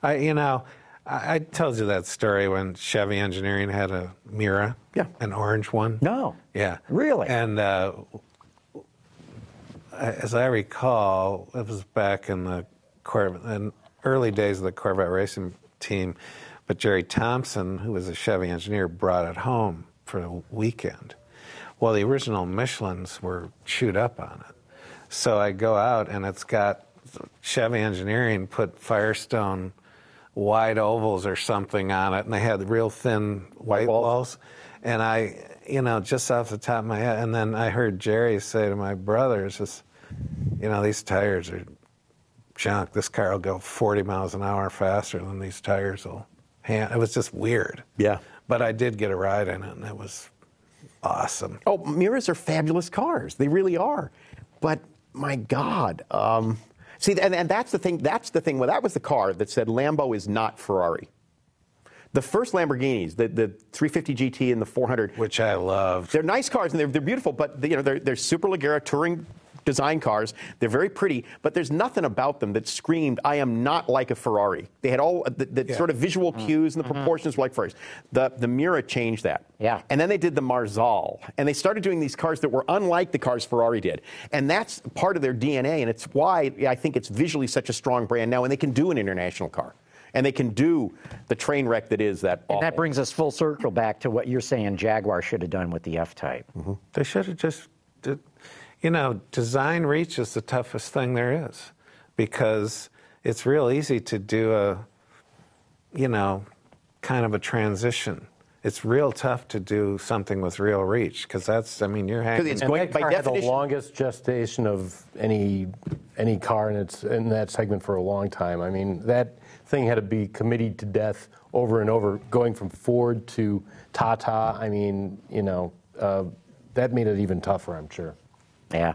I, you know, I, I told you that story when Chevy Engineering had a Miura, Yeah. an orange one. No. Yeah. Really? And uh, as I recall, it was back in the Corvette, in early days of the Corvette racing team. But Jerry Thompson, who was a Chevy engineer, brought it home for a weekend. Well, the original Michelins were chewed up on it. So I go out and it's got Chevy engineering put Firestone wide ovals or something on it, and they had real thin white walls. walls. And I, you know, just off the top of my head, and then I heard Jerry say to my brothers, just, you know, these tires are junk. This car will go 40 miles an hour faster than these tires will. Hand. It was just weird. Yeah. But I did get a ride in it, and it was awesome. Oh, Miuras are fabulous cars. They really are. But my God. Um, see, and, and that's the thing. That's the thing. Well, that was the car that said Lambo is not Ferrari. The first Lamborghinis, the, the 350 GT and the 400, Which I love. they're nice cars and they're, they're beautiful, but you know they're, they're Superleggera touring design cars. They're very pretty, but there's nothing about them that screamed, "I am not like a Ferrari." They had all uh, the, the Yeah. sort of visual mm-hmm. cues and the mm-hmm. proportions were like Ferraris. The the Miura changed that. Yeah. And then they did the Marzal, and they started doing these cars that were unlike the cars Ferrari did, and that's part of their DNA, and it's why I think it's visually such a strong brand now, and they can do an international car. And they can do the train wreck that is that. and that brings us full circle back to what you're saying Jaguar should have done with the F-Type. Mm-hmm. They should have just, did, you know, design reach is the toughest thing there is because it's real easy to do a, you know, kind of a transition. It's real tough to do something with real reach because that's, I mean, you're hanging. it's And going- that by car had the longest gestation of any any car in its in that segment for a long time. I mean, that thing had to be committed to death over and over, going from Ford to Tata. I mean, you know, uh, that made it even tougher. I'm sure. Yeah.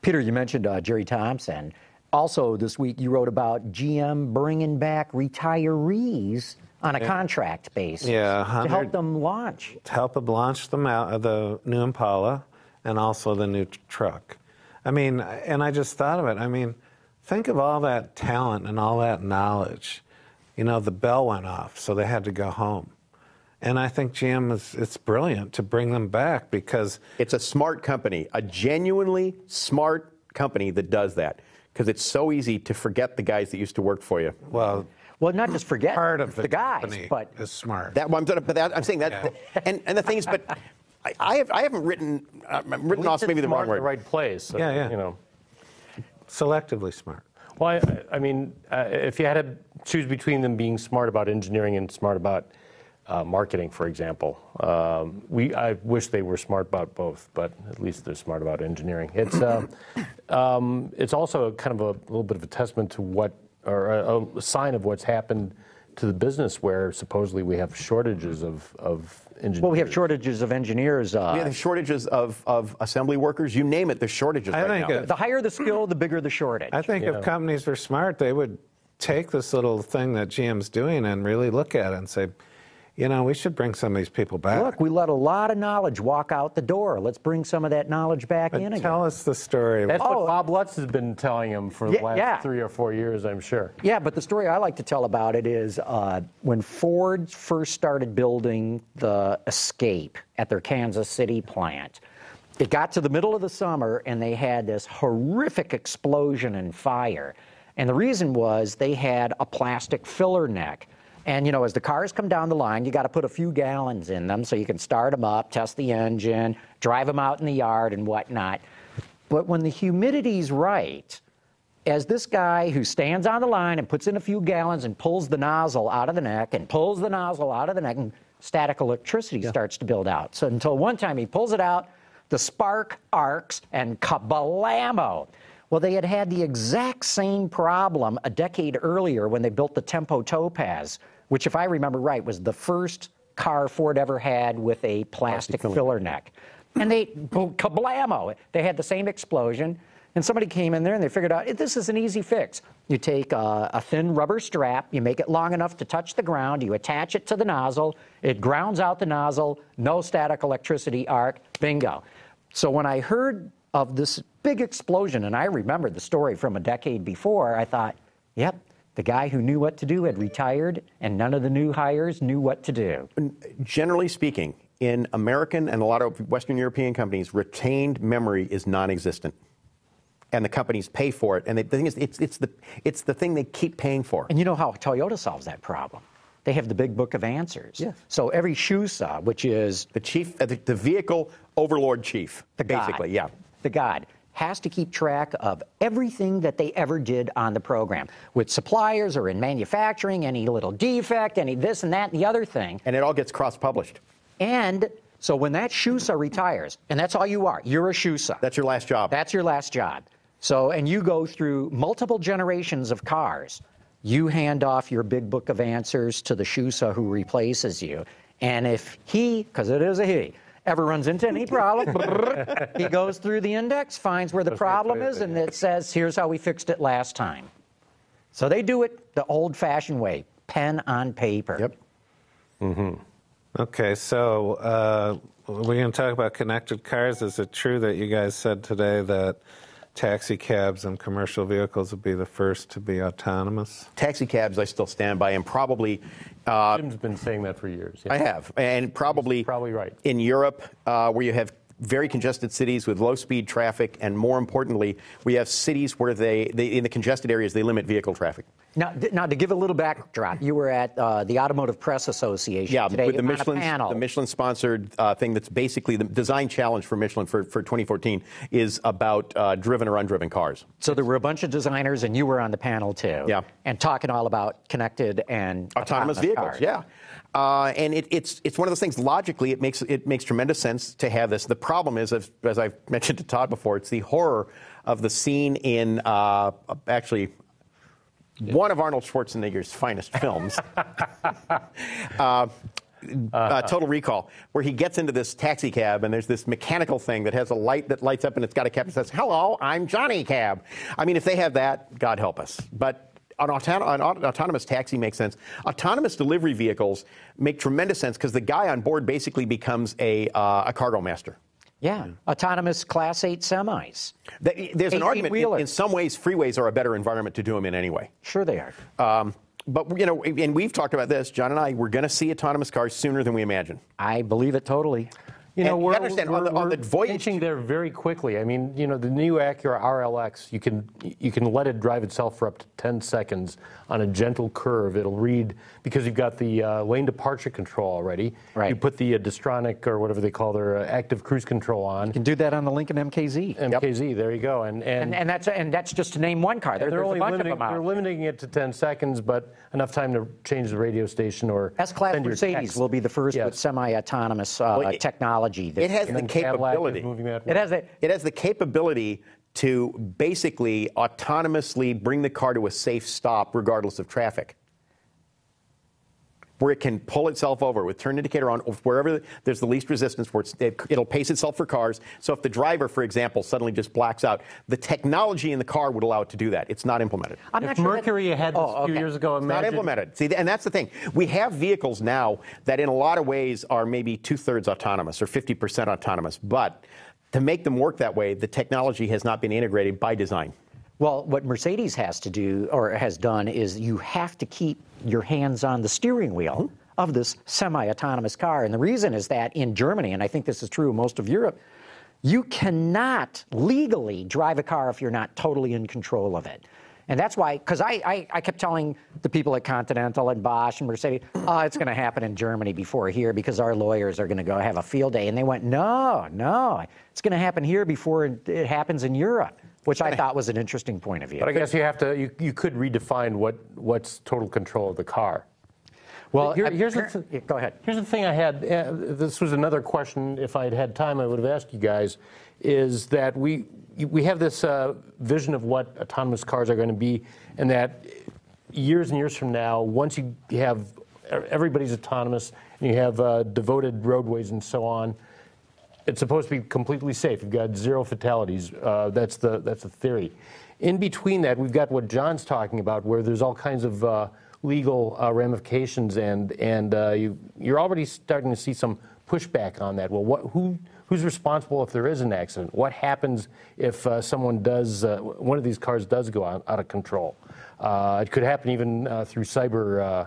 Peter, you mentioned uh, Jerry Thompson. Also, this week you wrote about GM bringing back retirees on a contract basis Yeah, to help them launch. to help it launch the, Mal- uh, the new Impala and also the new t- truck. I mean, and I just thought of it. I mean, think of all that talent and all that knowledge. You know, the bell went off, so they had to go home. And I think GM is it's brilliant to bring them back because It's a smart company, a genuinely smart company that does that. Because it's so easy to forget the guys that used to work for you. well, Well, not just forget part of the, the guys, company but is smart. That, well, I'm, but that, I'm saying that, Yeah. and, and the thing is, but I, I, have, I haven't written, uh, written At off maybe the wrong word. the right place. Yeah, yeah. You know. Selectively smart. Well, I, I mean, uh, if you had to choose between them being smart about engineering and smart about uh, marketing, for example, um, we I wish they were smart about both, but at least they're smart about engineering. It's uh, [LAUGHS] um, it's also a kind of a little bit of a testament to what, or a, a sign of what's happened to the business, where supposedly we have shortages of of engineers. Well, we have shortages of engineers. Uh, We have shortages of, of assembly workers. You name it, the shortages I right think now. it- the higher the skill, the bigger the shortage. I think if companies were smart, they would take this little thing that GM's doing and really look at it and say, you know, we should bring some of these people back. Look, we let a lot of knowledge walk out the door. Let's bring some of that knowledge back But in again. tell us the story. That's Oh. what Bob Lutz has been telling him for the last yeah. three or four years, I'm sure. Yeah, but the story I like to tell about it is uh, when Ford first started building the Escape at their Kansas City plant. It got to the middle of the summer and they had this horrific explosion and fire. And the reason was they had a plastic filler neck. And you know, as the cars come down the line, you got to put a few gallons in them so you can start them up, test the engine, drive them out in the yard and whatnot. But when the humidity's right, as this guy who stands on the line and puts in a few gallons and pulls the nozzle out of the neck and pulls the nozzle out of the neck, and static electricity starts to build out. So until one time he pulls it out, the spark arcs and kablamo. Well, they had had the exact same problem a decade earlier when they built the Tempo Topaz, which, if I remember right, was the first car Ford ever had with a plastic filler neck. And they, boom, kablamo, they had the same explosion. And somebody came in there and they figured out this is an easy fix. You take a, a thin rubber strap, you make it long enough to touch the ground, you attach it to the nozzle, it grounds out the nozzle, no static electricity arc, bingo. So when I heard of this big explosion, and I remembered the story from a decade before, I thought, yep, the guy who knew what to do had retired, and none of the new hires knew what to do. Generally speaking, in American and a lot of Western European companies, retained memory is non existent. And the companies pay for it. And they, the thing is, it's, it's, the, it's the thing they keep paying for. And you know how Toyota solves that problem? They have the big book of answers. Yeah. So every SHUSA, which is The chief, uh, the, the vehicle overlord chief, god, basically, yeah. The god, has to keep track of everything that they ever did on the program with suppliers or in manufacturing, any little defect, any this and that and the other thing. And it all gets cross published. And so when that SHUSA retires, and that's all you are, you're a SHUSA. That's your last job. That's your last job. So, and you go through multiple generations of cars. You hand off your big book of answers to the SHUSA who replaces you. And if he, because it is a he, ever runs into any problem, brrr, [LAUGHS] he goes through the index, finds where the problem is, and it says, here's how we fixed it last time. So they do it the old fashioned way pen on paper. Yep. Mm-hmm. Okay, so uh, we're going to talk about connected cars. Is it true that you guys said today that taxi cabs and commercial vehicles will be the first to be autonomous? Taxi cabs, I still stand by, and probably. Uh, Jim's been saying that for years. yeah. I have, and probably He's probably right. in Europe, uh, where you have very congested cities with low speed traffic, and more importantly, we have cities where they, they in the congested areas they limit vehicle traffic. Now, now, to give a little backdrop, you were at uh, the Automotive Press Association Yeah, today with the Michelin, panel. the Michelin sponsored uh, thing that's basically the design challenge for Michelin for, for 2014 is about uh, driven or undriven cars. So there were a bunch of designers, and you were on the panel too. Yeah. And talking all about connected and autonomous, vehicles. cars. Yeah, uh, and it, it's it's one of those things. Logically, it makes it makes tremendous sense to have this. The problem is, as, as I've [LAUGHS] mentioned to Todd before, it's the horror of the scene in uh, actually. One of Arnold Schwarzenegger's finest films, [LAUGHS] uh, uh, Total Recall, where he gets into this taxi cab and there's this mechanical thing that has a light that lights up and it's got a cap that says, Hello, I'm Johnny Cab. I mean, if they have that, God help us. But an, an auto- autonomous taxi makes sense. Autonomous delivery vehicles make tremendous sense because the guy on board basically becomes a, uh, a cargo master. Yeah. Autonomous Class 8 semis. Th- There's an argument. In, in some ways, freeways are a better environment to do them in anyway. Sure, they are. Um, but you know, and we've talked about this, John and I. We're going to see autonomous cars sooner than we imagine. I believe it totally. You know, And we're, understand, on we're, the- on the voyage- there very quickly. I mean, you know, the new Acura RLX, you can you can let it drive itself for up to 10 seconds on a gentle curve. It'll read because you've got the uh, lane departure control already. Right. You put the uh, Distronic or whatever they call their uh, active cruise control on. You can do that on the Lincoln MKZ. MKZ, there you go. And and, And, and that's and that's just to name one car. There, they're there's only a bunch limiting, of them out. they're limiting it to 10 seconds, but enough time to change the radio station or S-Class Mercedes text. will be the first with semi-autonomous uh, Well, it- technology. that- It has the then Cadillac is capability. moving that it has a, It has the capability to basically autonomously bring the car to a safe stop regardless of traffic. Where it can pull itself over with turn indicator on wherever there's the least resistance, where it's, it, it'll pace itself for cars. So if the driver, for example, suddenly just blacks out, the technology in the car would allow it to do that. It's not implemented. I'm If not sure that- Mercury had this Oh, a few okay. years ago, It's not implemented. See, and that's the thing. We have vehicles now that, in a lot of ways, are maybe two thirds autonomous or 50% autonomous. But to make them work that way, the technology has not been integrated by design. Well, what Mercedes has to do or has done is you have to keep your hands on the steering wheel mm-hmm. of this semi-autonomous car. And the reason is that in Germany, and I think this is true of most of Europe, you cannot legally drive a car if you're not totally in control of it. And that's why, because I, I, I kept telling the people at Continental and Bosch and Mercedes, oh, it's going to happen in Germany before here because our lawyers are going to go have a field day. And they went, no, no, it's going to happen here before it happens in Europe, which I thought was an interesting point of view. But I guess you have to, you, you could redefine what, what's total control of the car. Well, Here- here's the th- yeah, go ahead. Here's the thing I had. Uh, this was another question. If I had had time, I would have asked you guys. Is that we we have this uh, vision of what autonomous cars are going to be, and that years and years from now, once you have everybody's autonomous and you have uh, devoted roadways and so on, it's supposed to be completely safe. You've got zero fatalities. Uh, that's the that's the theory. In between that, we've got what John's talking about, where there's all kinds of uh, legal uh, ramifications, and and uh, you you're already starting to see some pushback on that. Well, what who who's responsible if there is an accident? What happens if uh, someone does uh, one of these cars does go out, out of control? It could happen even through cyber.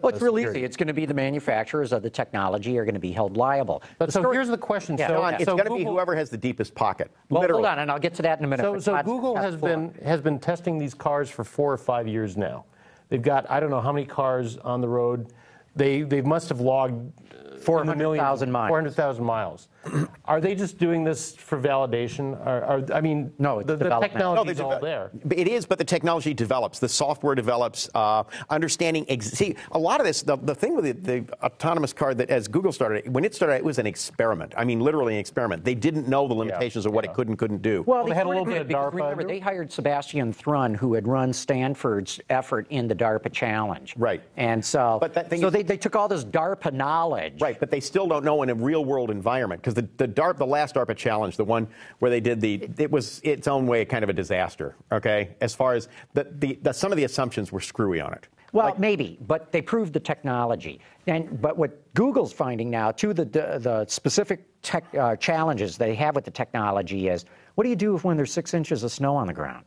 Well, it's real easy. It's going to be the manufacturers of the technology are going to be held liable. But The so story- here's the question. Yeah, so, John, on. it's so going to be whoever has the deepest pocket. Well, literally. hold on, and I'll get to that in a minute. So, but so Google has been has been testing these cars for four or five years now. They've got I don't know how many cars on the road. They they must have logged uh, 400,000 miles. 400,000 miles. [CLEARS THROAT] Are they just doing this for validation? Or, or I mean, No, it's the, the development. technology is all there. It is, but the technology develops, the software develops, uh, understanding. Ex- see, a lot of this, the, the thing with the, the autonomous car that as Google started, when it started, it was an experiment. I mean, literally an experiment. They didn't know the limitations of what yeah. it could and couldn't do. Well, they had a little bit did, of because DARPA Remember, they hired Sebastian Thrun, who had run Stanford's effort in the DARPA challenge. Right. And so, But that thing so is- they, they took all this DARPA knowledge. Right, but they still don't know in a real world environment because the, the DARPA, the last DARPA challenge, the one where they did the, it was its own way kind of a disaster. Okay, as far as the, the, the some of the assumptions were screwy on it. Well, maybe, but they proved the technology. And but what Google's finding now, to the the, the specific tech uh, challenges they have with the technology is, what do you do if when there's six inches of snow on the ground?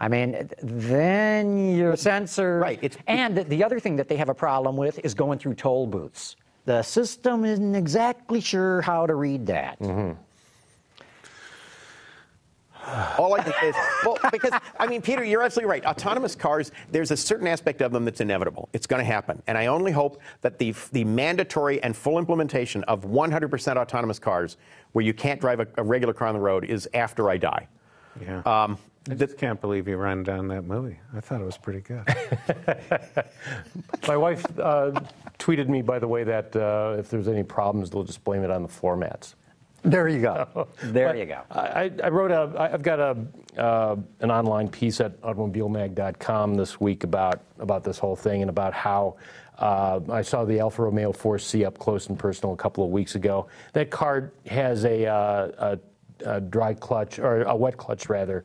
I mean, then your sensor. Right, it's- and the other thing that they have a problem with is going through toll booths. The system isn't exactly sure how to read that. All I can say is, well, because, I mean, Peter, you're absolutely right. Autonomous cars, there's a certain aspect of them that's inevitable. It's going to happen. And I only hope that the, the mandatory and full implementation of 100% autonomous cars, where you can't drive a, a regular car on the road, is after I die. Yeah. Um, I just can't believe you ran down that movie. I thought it was pretty good. [LAUGHS] My wife uh, tweeted me, by the way, that uh, if there's any problems, they'll just blame it on the floor mats. There you go. [LAUGHS] There you go. I, I wrote a, I- I've got a, uh, an online piece at automobilemag.com this week about, about this whole thing and about how uh, I saw the Alfa Romeo 4C up close and personal a couple of weeks ago. That car has a, uh, a, a dry clutch, or a wet clutch rather,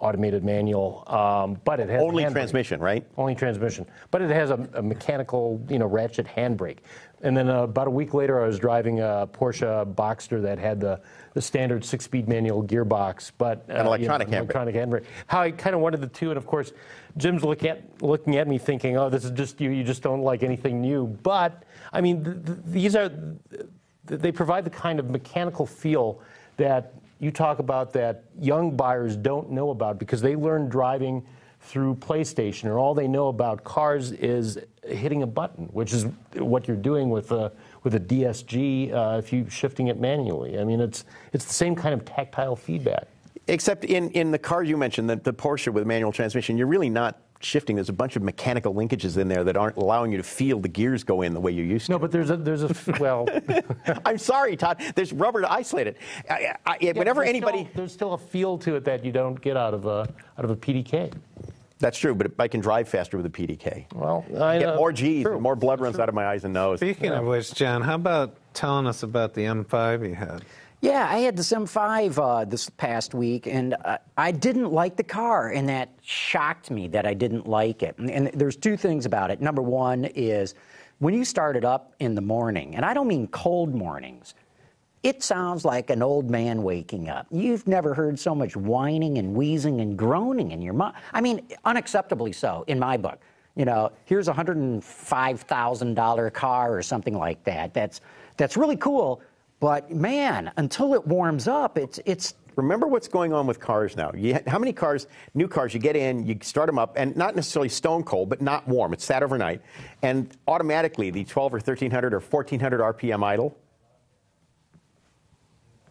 automated manual, um, but it has Only transmission, right? Only transmission, but it has a, a mechanical, you know, ratchet handbrake. And then uh, about a week later, I was driving a Porsche Boxster that had the, the standard six-speed manual gearbox, but uh, An electronic you know, handbrake. electronic handbrake. How I kind of wanted the two, and of course, Jim's looking at looking at me thinking, "Oh, this is just you. You just don't like anything new." But I mean, th- th- these are th- they provide the kind of mechanical feel that you talk about that young buyers don't know about because they learn driving through PlayStation, or all they know about cars is hitting a button, which is what you're doing with a with a DSG uh, if you're shifting it manually. I mean, it's it's the same kind of tactile feedback. Except in, in the car you mentioned, the, the Porsche with manual transmission, you're really not shifting. There's a bunch of mechanical linkages in there that aren't allowing you to feel the gears go in the way you used to. No, but there's a there's a well. [LAUGHS] I'm sorry, Todd. There's rubber to isolate it. I, I, Yeah, whenever there's anybody, still, there's still a feel to it that you don't get out of a out of a PDK. that's true, but I can drive faster with a PDK. Well, I Get know. more G's, True. more blood runs out of my eyes and nose. Speaking of which, John, how about telling us about the M5 you had? Yeah, I had the M5 uh, this past week, and uh, I didn't like the car, and that shocked me that I didn't like it. And, and there's two things about it. Number one is when you start it up in the morning, and I don't mean cold mornings, it sounds like an old man waking up. You've never heard so much whining and wheezing and groaning in your mind. I mean, unacceptably so in my book. You know, here's a hundred and five thousand dollar car or something like that. That's that's really cool. But man, until it warms up, it's it's Remember what's going on with cars now. You, how many cars, new cars, you get in, you start them up, and not necessarily stone cold, but not warm. It's sat overnight, and automatically the 12 or 1300 or 1400 RPM idle.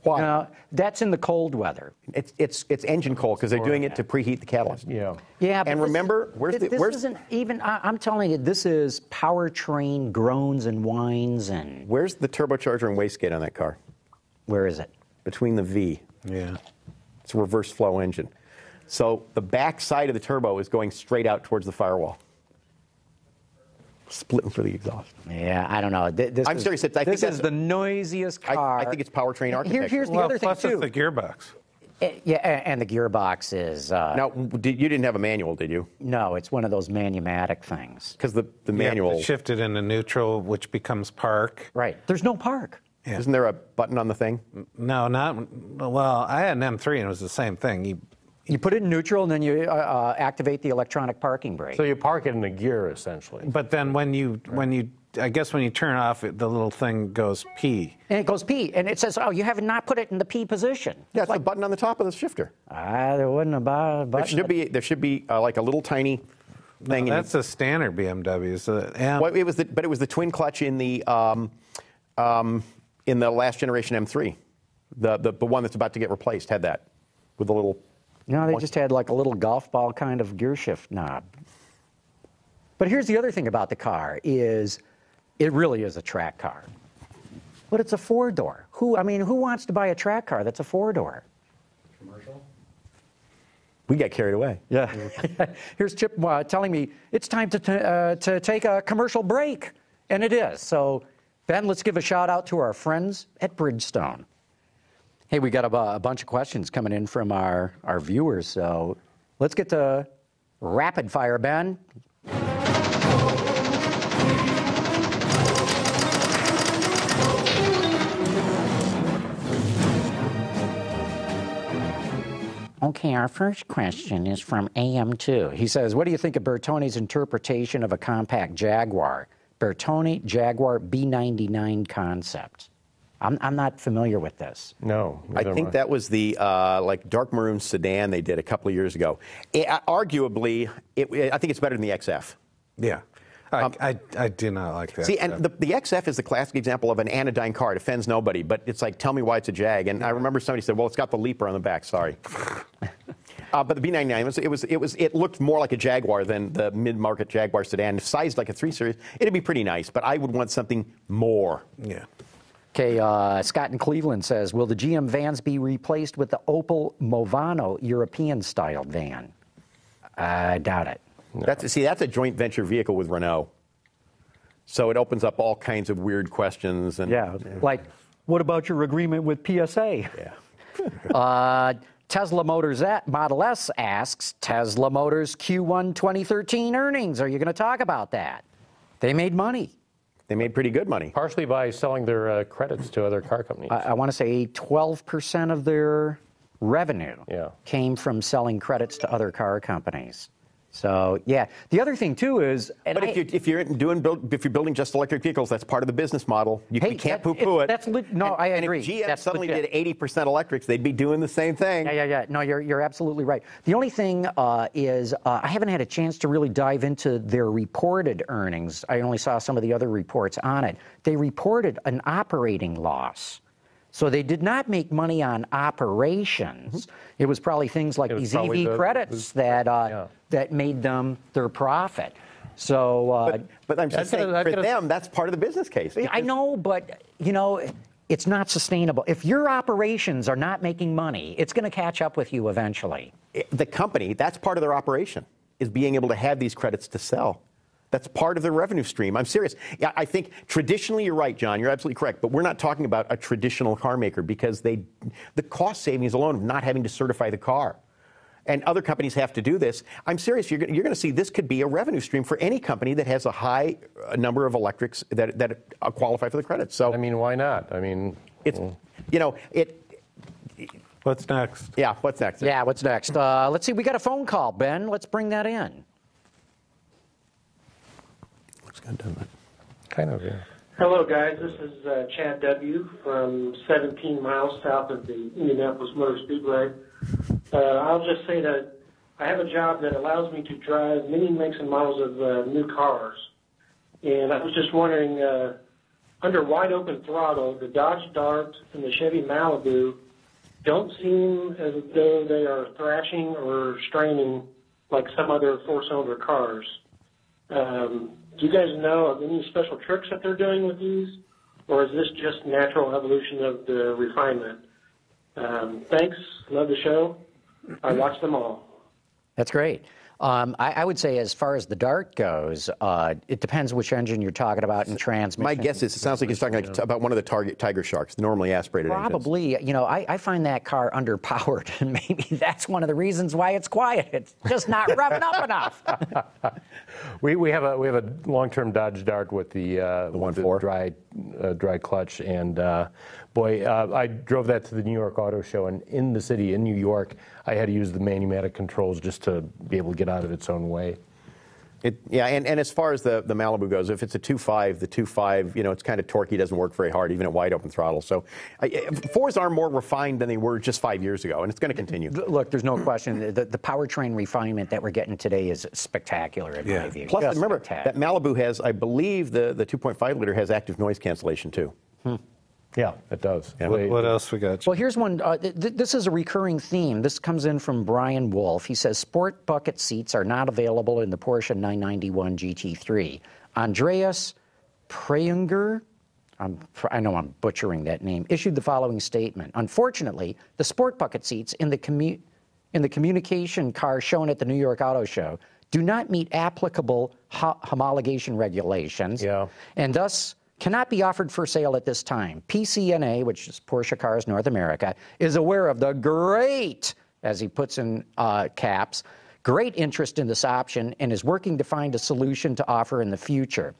Why? you know, that's in the cold weather. It's it's it's engine cold because they're doing it to preheat the catalyst. Yeah. Yeah, but And this- remember, where's this, the this where's isn't even. I'm telling you, this is powertrain groans and whines and where's the turbocharger and wastegate on that car? where is it? Between the V. Yeah. It's a reverse flow engine. So the back side of the turbo is going straight out towards the firewall. Splitting for the exhaust. Yeah, I don't know. Th- This I'm is, serious, it's- I think this that's- is the noisiest I- car. I think it's powertrain Here- architecture. here's the well, other thing plus too. it's the gearbox. Eh, yeah, a- and the gearbox is uh, Now, did, you didn't have a manual, did you? no, it's one of those manumatic things. Because the, the You have to manual, shift it into neutral, which becomes park. Right. There's no park. Yeah. isn't there a button on the thing? No, not well. I had an M3 and it was the same thing. You, You put it in neutral, and then you uh, uh, activate the electronic parking brake. So you park it in a gear essentially. but then when you when you I guess when you turn off, it, the little thing goes P. and it goes P, and it says, "Oh, you have not put it in the P position." Yeah, it's the button on the top of the shifter. Ah, there wasn't a button. There should be there should be uh, like a little tiny thing. in That's a standard BMW. So M, Well, it was the, but it was the twin clutch in the um, um, in the last generation M3. The, the the one that's about to get replaced had that with a little. No, they just had like a little golf ball kind of gear shift knob. But here's the other thing about the car is it really is a track car. But it's a four door. Who I mean, who wants to buy a track car that's a four door? Commercial? We got carried away. Yeah. [LAUGHS] Here's Chip uh, telling me it's time to, t- uh, to take a commercial break. And it is. So, Ben, let's give a shout out to our friends at Bridgestone. Hey, we got a, a bunch of questions coming in from our, our viewers. So, let's get to rapid fire, Ben. Okay, our first question is from AM2. He says, What do you think of Bertone's interpretation of a compact Jaguar? Bertoni Jaguar B99 concept. I'm, I'm not familiar with this. No. I neither am think that was the uh, like dark maroon sedan they did a couple of years ago. It, uh, arguably, it, I think it's better than the XF. yeah. I, I, I do not like that. Um, See, and the, the XF is the classic example of an anodyne car. It offends nobody, but it's like, tell me why it's a Jag. And I remember somebody said, well, it's got the leaper on the back. Sorry. [LAUGHS] uh, but the B99 was it was it was it looked more like a Jaguar than the mid-market Jaguar sedan. If sized like a three series, it'd be pretty nice. But I would want something more. yeah. Okay, uh, Scott in Cleveland says, Will the GM vans be replaced with the Opel Movano European styled van? I doubt it. That's see, that's a joint venture vehicle with Renault. So it opens up all kinds of weird questions. And Yeah, like, what about your agreement with PSA? yeah. [LAUGHS] Uh, Tesla Motors at Model S asks Tesla Motors Q1 2013 earnings. Are you going to talk about that? They made money. They made pretty good money. Partially by selling their uh, credits to other car companies. I, I want to say 12% of their revenue Yeah. came from selling credits to other car companies. So yeah, the other thing too is, and But I- if you're, if you're doing build, if you're building just electric vehicles, that's part of the business model. You, Hey, you can't that- poo-poo it. that's no, And- I and agree. if GM That's suddenly legit. did 80% electrics, they'd be doing the same thing. Yeah, yeah, yeah. No, you're, you're absolutely right. The only thing uh, is, uh, I haven't had a chance to really dive into their reported earnings. I only saw some of the other reports on it. They reported an operating loss. So they did not make money on operations. It was probably things like these probably EV the- credits that uh, yeah. that made them their profit. So uh, But, but I'm just I've a- saying, I've for got a- them, that's part of the business case. I know, but you know, it's not sustainable. If your operations are not making money, it's going to catch up with you eventually. the company, that's part of their operation, is being able to have these credits to sell. That's part of the revenue stream. I'm serious. I think traditionally you're right, John. You're absolutely correct. But we're not talking about a traditional car maker because they, the cost savings alone of not having to certify the car. And other companies have to do this. I'm serious. You're, gonna- you're going to see this could be a revenue stream for any company that has a high uh, number of electrics that, that uh, qualify for the credits. So I mean, why not? I mean, it's, you know, it. What's next? Yeah. What's next? Yeah, what's next? Uh, let's see. We got a phone call, Ben. Let's bring that in. Kind of, yeah. Hello, guys. This is uh, Chad W. from 17 miles south of the Indianapolis Motor Speedway. Uh, I'll just say that I have a job that allows me to drive many makes and models of uh, new cars. And I was just wondering, uh, under wide open throttle, the Dodge Dart and the Chevy Malibu don't seem as though they are thrashing or straining like some other four-cylinder cars. Um, do you guys know of any special tricks that they're doing with these, or is this just natural evolution of the refinement? Um, thanks. Love the show. I watch them all. That's great. Um, I, I would say, as far as the Dart goes, uh, it depends which engine you're talking about and transmission. My guess is it sounds like he's talking like, about one of the target Tiger Sharks, the normally aspirated engines. Probably, you know, I, I find that car underpowered, [LAUGHS] and maybe that's one of the reasons why it's quiet. It's just not revving up enough. [LAUGHS] We, we have a we have a long-term Dodge Dart with the uh, with 1.4? dry uh, dry clutch, and uh, boy, uh, I drove that to the New York Auto Show, and in the city in New York, I had to use the manumatic controls just to be able to get out of its own way. It, yeah, and, and as far as the, the Malibu goes, if it's a 2.5, the 2.5, you know, it's kind of torquey, doesn't work very hard, even at wide open throttle. So I, fours are more refined than they were just five years ago, and it's going to continue. Look, there's no question. The, the powertrain refinement that we're getting today is spectacular in my view. Plus, Just remember, that Malibu has, I believe, the, the 2.5 liter has active noise cancellation too. Yeah, it does. Yeah. Way- What else we got? Well, here's one. Uh, th- th- this is a recurring theme. This comes in from Brian Wolf. He says sport bucket seats are not available in the Porsche 991 GT3. Andreas Preunger, I'm, I know I'm butchering that name, issued the following statement. Unfortunately, the sport bucket seats in the, commu- in the communication car shown at the New York Auto Show do not meet applicable ho- homologation regulations Yeah. and thus cannot be offered for sale at this time. PCNA, which is Porsche Cars North America, is aware of the great, as he puts in uh, caps, great interest in this option and is working to find a solution to offer in the future.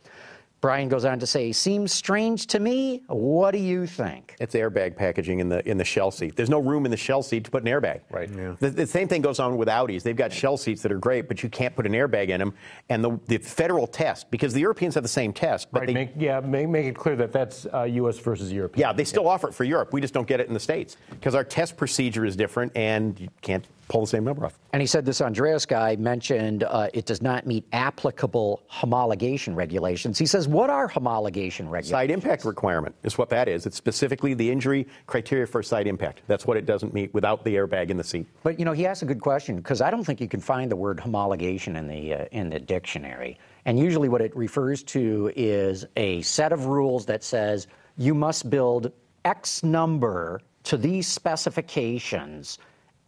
Brian goes on to say, seems strange to me. What do you think? It's airbag packaging in the in the shell seat. There's no room in the shell seat to put an airbag. Right. Yeah. The, the same thing goes on with Audis. They've got shell seats that are great, but you can't put an airbag in them. And the, the federal test, because the Europeans have the same test, but Right, they, make, yeah, make, make it clear that that's uh, U.S. versus European. yeah, they still offer it for Europe. We just don't get it in the states because our test procedure is different, and you can't pull the same number off. And he said this Andreas guy mentioned uh, it does not meet applicable homologation regulations. He says, what are homologation regulations? Side impact requirement is what that is. It's specifically the injury criteria for side impact. That's what it doesn't meet without the airbag in the seat. But you know, he asked a good question because I don't think you can find the word homologation in the uh, in the dictionary. And usually, what it refers to is a set of rules that says you must build X number to these specifications,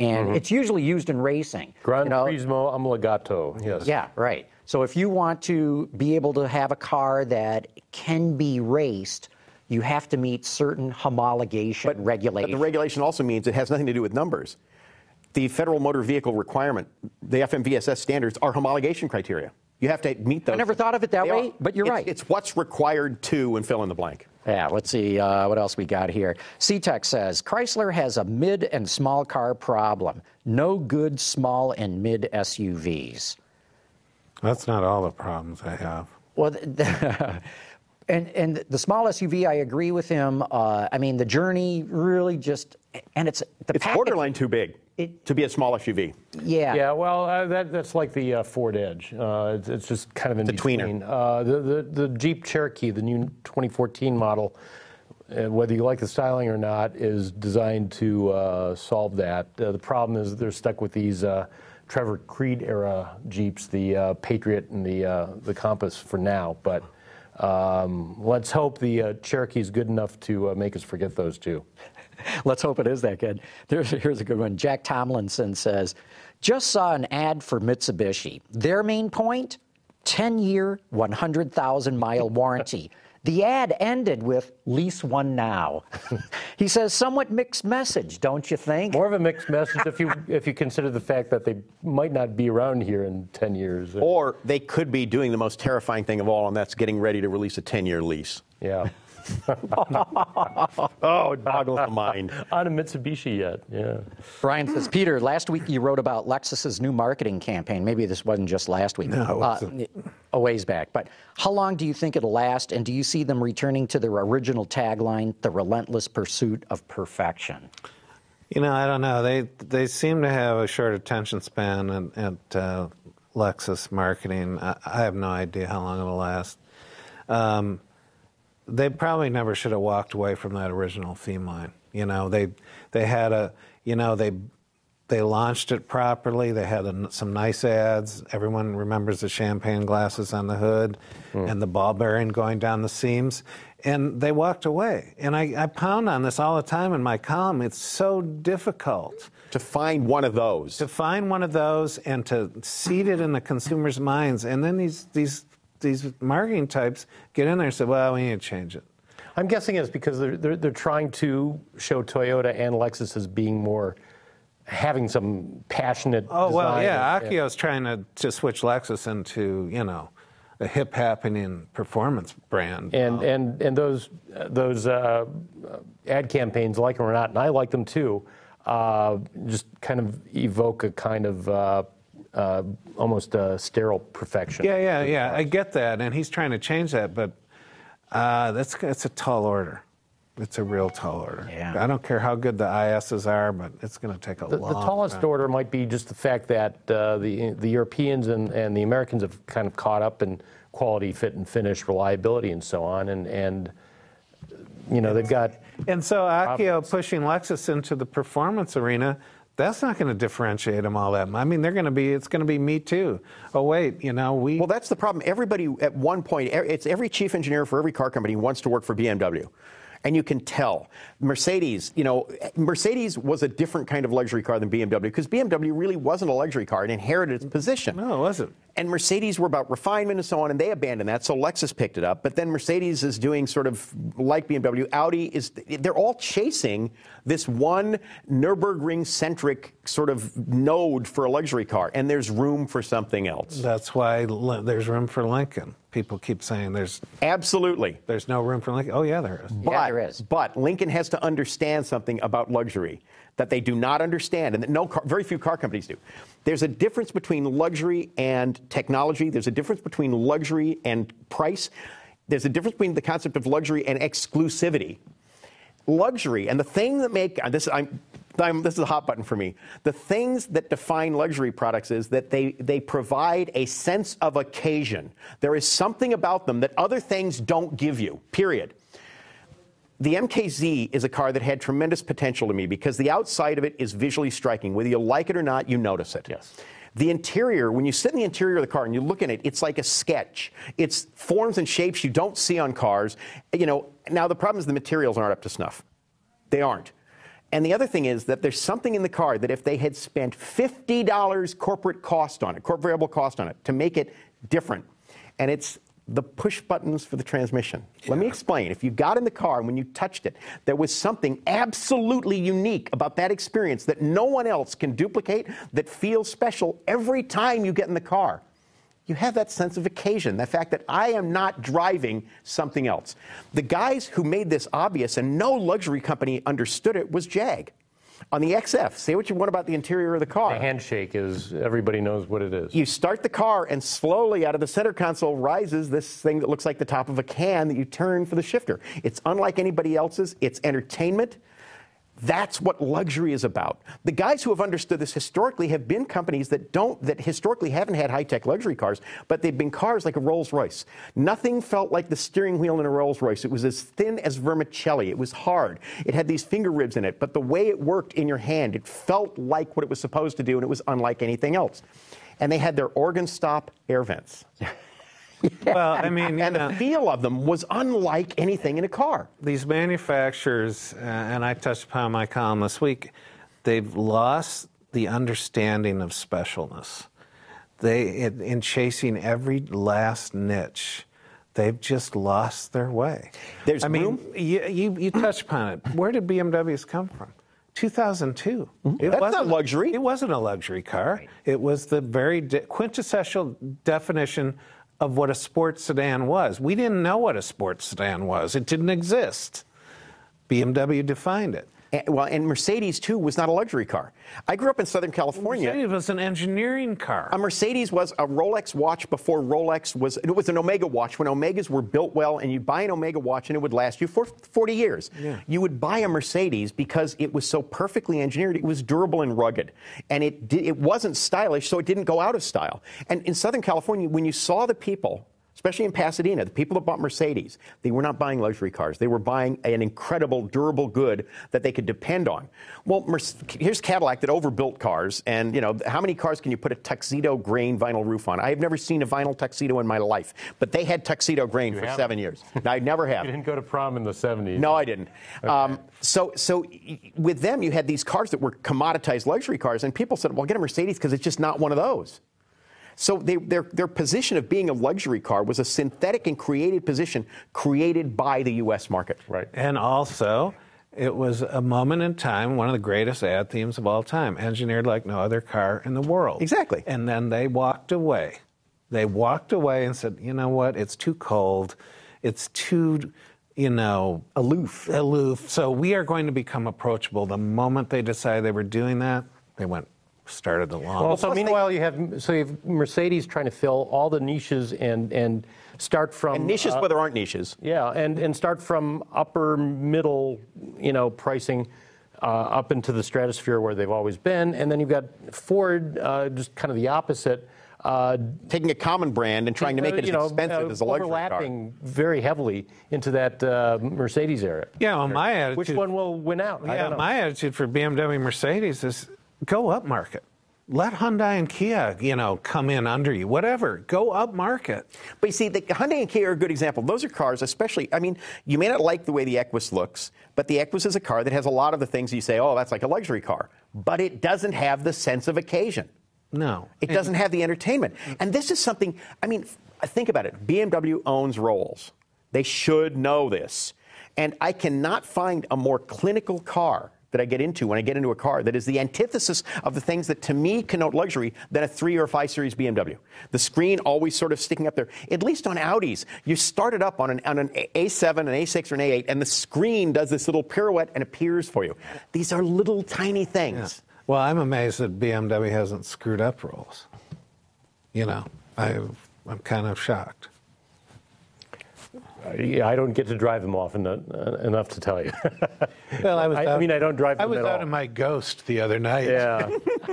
and mm-hmm. it's usually used in racing. Gran you know? Turismo Omologato, yes. Yeah, right. So if you want to be able to have a car that can be raced, you have to meet certain homologation But regulations. But the regulation also means it has nothing to do with numbers. The Federal Motor Vehicle requirement, the FMVSS standards, are homologation criteria. You have to meet those. I never thought of it that They way, are. but you're It's- right. It's what's required to and fill in the blank. Yeah, let's see uh, what else we got here. CTEC says Chrysler has a mid and small car problem. No good small and mid SUVs. That's not all the problems I have. Well, th- [LAUGHS] and and the small SUV, I agree with him. Uh, I mean, the Journey really just, and it's the It's package- borderline too big It- to be a small SUV. Yeah. Yeah, well, uh, that, that's like the uh, Ford Edge. Uh, it's, it's just kind of in The tweener. between. Uh, the, the, the Jeep Cherokee, the new 2014 model, uh, whether you like the styling or not, is designed to uh, solve that. Uh, the problem is they're stuck with these uh, Trevor Creed era Jeeps, the uh, Patriot and the uh, the Compass for now. But um, let's hope the uh, Cherokee is good enough to uh, make us forget those two. [LAUGHS] Let's hope it is that good. There's, here's a good one. Jack Tomlinson says, just saw an ad for Mitsubishi. Their main point, 10 year, 100,000 mile warranty. The ad ended with lease one now. [LAUGHS] he says, somewhat mixed message, don't you think? More of a mixed message if you [LAUGHS] if you consider the fact that they might not be around here in 10 years. Or they could be doing the most terrifying thing of all, and that's getting ready to release a 10 year lease. yeah. [LAUGHS] Oh, it boggles the mind. [LAUGHS] On a Mitsubishi yet, yeah. Brian says, Peter, last week you wrote about Lexus's new marketing campaign. Maybe this wasn't just last week. No, it Uh, wasn't. a ways back. But how long do you think it'll last? And do you see them returning to their original tagline, the relentless pursuit of perfection? You know, I don't know. They they seem to have a short attention span at, at uh, Lexus marketing. I, I have no idea how long it'll last. Um, they probably never should have walked away from that original theme line. You know, they they had a you know they they launched it properly. They had a, some nice ads. Everyone remembers the champagne glasses on the hood hmm. and the ball bearing going down the seams. And they walked away. And I, I pound on this all the time in my column. It's so difficult To find one of those. to find one of those and to seed it in the consumer's minds. And then these these these marketing types get in there and say, "Well, we need to change it." I'm guessing it's because they're, they're, they're trying to show Toyota and Lexus as being more, having some passionate. Oh well, yeah. and- Akio's trying to, to switch Lexus into you know a hip happening performance brand. And, and, and those, uh, those uh, ad campaigns, like them or not, and I like them too, uh, just kind of evoke a kind of uh, uh, almost uh, sterile perfection. yeah, yeah, yeah. I get that, and he's trying to change that, but uh, that's that's a tall order. It's a real tall order. Yeah. I don't care how good the ISs are, but it's going to take a The, long the tallest time. order might be just the fact that uh, the the Europeans and, and the Americans have kind of caught up in quality, fit, and finish, reliability, and so on. And and you know they've got And so Akio pushing Lexus into the performance arena, that's not going to differentiate them all that much. I mean, they're going to be, it's going to be me too. Oh, wait, you know, we. Well, that's the problem. Everybody at one point, it's every chief engineer for every car company wants to work for BMW. And you can tell. Mercedes, you know, Mercedes was a different kind of luxury car than BMW because BMW really wasn't a luxury car. It inherited its position. no, it wasn't. And Mercedes were about refinement and so on, and they abandoned that. So Lexus picked it up. But then Mercedes is doing sort of like BMW. Audi is, they're all chasing this one Nürburgring centric sort of node for a luxury car. And there's room for something else. That's why there's room for Lincoln. People keep saying there's Absolutely. there's no room for Lincoln. Oh, yeah, there is. But, there is. But Lincoln has to understand something about luxury that they do not understand, and that no car, very few car companies do. There's a difference between luxury and technology. There's a difference between luxury and price. There's a difference between the concept of luxury and exclusivity. Luxury and the thing that make this I'm, I'm, this is a hot button for me. The things that define luxury products is that they they provide a sense of occasion. There is something about them that other things don't give you. Period. The MKZ is a car that had tremendous potential to me because the outside of it is visually striking. Whether you like it or not, you notice it. Yes. The interior, when you sit in the interior of the car and you look at it, it's like a sketch. It's forms and shapes you don't see on cars. You know, now the problem is the materials aren't up to snuff. They aren't. And the other thing is that there's something in the car that if they had spent $50 corporate cost on it, corporate variable cost on it, to make it different, and it's the push buttons for the transmission. Let me explain. If you got in the car and when you touched it, there was something absolutely unique about that experience that no one else can duplicate that feels special every time you get in the car. You have that sense of occasion, the fact that I am not driving something else. The guys who made this obvious and no luxury company understood it was Jag. On the XF, say what you want about the interior of the car. The handshake is everybody knows what it is. You start the car, and slowly out of the center console rises this thing that looks like the top of a can that you turn for the shifter. It's unlike anybody else's. It's entertainment. That's what luxury is about. The guys who have understood this historically have been companies that don't, that historically haven't had high tech luxury cars, but they've been cars like a Rolls Royce. Nothing felt like the steering wheel in a Rolls Royce. It was as thin as vermicelli. It was hard. It had these finger ribs in it, but the way it worked in your hand, it felt like what it was supposed to do, and it was unlike anything else. And they had their organ stop air vents. [LAUGHS] [LAUGHS] Well, I mean, and know, the feel of them was unlike anything in a car. these manufacturers, uh, and I touched upon my column this week, they've lost the understanding of specialness. They, in, in chasing every last niche, they've just lost their way. There's I mean, you, you, you touched upon it. Where did BMWs come from? 2002. It Mm-hmm. That's wasn't- luxury. It wasn't a luxury car. It was the very de- quintessential definition of what a sports sedan was. We didn't know what a sports sedan was. It didn't exist. BMW defined it. And, well, and Mercedes too was not a luxury car. I grew up in Southern California. It was an engineering car. A Mercedes was a Rolex watch before Rolex was. It was an Omega watch when Omegas were built well, and you'd buy an Omega watch and it would last you for 40 years. Yeah. You would buy a Mercedes because it was so perfectly engineered. It was durable and rugged, and it it wasn't stylish, so it didn't go out of style. And in Southern California, when you saw the people. Especially in Pasadena, the people that bought Mercedes, they were not buying luxury cars. They were buying an incredible, durable good that they could depend on. Well, here's Cadillac that overbuilt cars, and you know how many cars can you put a tuxedo grain vinyl roof on? I have never seen a vinyl tuxedo in my life, but they had tuxedo grain for haven't? seven years. I never [LAUGHS] have. You didn't go to prom in the 70s. No, I didn't. Um, so, so with them, you had these cars that were commoditized luxury cars, and people said, "Well, get a Mercedes because it's just not one of those." So they, their their position of being a luxury car was a synthetic and created position created by the U.S. market. Right. And also, it was a moment in time, one of the greatest ad themes of all time, engineered like no other car in the world. Exactly. And then they walked away. They walked away and said, you know what, it's too cold. It's too, you know, Aloof. aloof. So we are going to become approachable. The moment they decided they were doing that, they went, started along. Well, so plus they- meanwhile, you have so you have Mercedes trying to fill all the niches and and start from And niches uh, where there aren't niches. Yeah, and, and start from upper middle, you know, pricing uh, up into the stratosphere where they've always been, and then you've got Ford, uh, just kind of the opposite. Uh, Taking a common brand and trying to make it as know, expensive uh, as a luxury car. overlapping very heavily into that uh, Mercedes area. yeah, well, my attitude. Which one will win out? I Yeah, don't know. my attitude for BMW Mercedes is go up market. Let Hyundai and Kia, you know, come in under you. Whatever. Go up market. But you see, the Hyundai and Kia are a good example. Those are cars, especially. I mean, you may not like the way the Equus looks, but the Equus is a car that has a lot of the things you say, oh, that's like a luxury car. But it doesn't have the sense of occasion. No. It doesn't have the entertainment. And this is something, I mean, think about it. BMW owns Rolls. They should know this. And I cannot find a more clinical car that I get into when I get into a car that is the antithesis of the things that to me connote luxury than a 3 or 5 Series BMW. The screen always sort of sticking up there. At least on Audis, you start it up on an, on an A7, an A6, or an A8, and the screen does this little pirouette and appears for you. These are little tiny things. Well, I'm amazed that BMW hasn't screwed up rolls. You know, I, I'm kind of shocked. Yeah, I don't get to drive them often uh, enough to tell you. [LAUGHS] Well, I was. I- I out- mean, I don't drive I was at out all. in my Ghost the other night. yeah, [LAUGHS]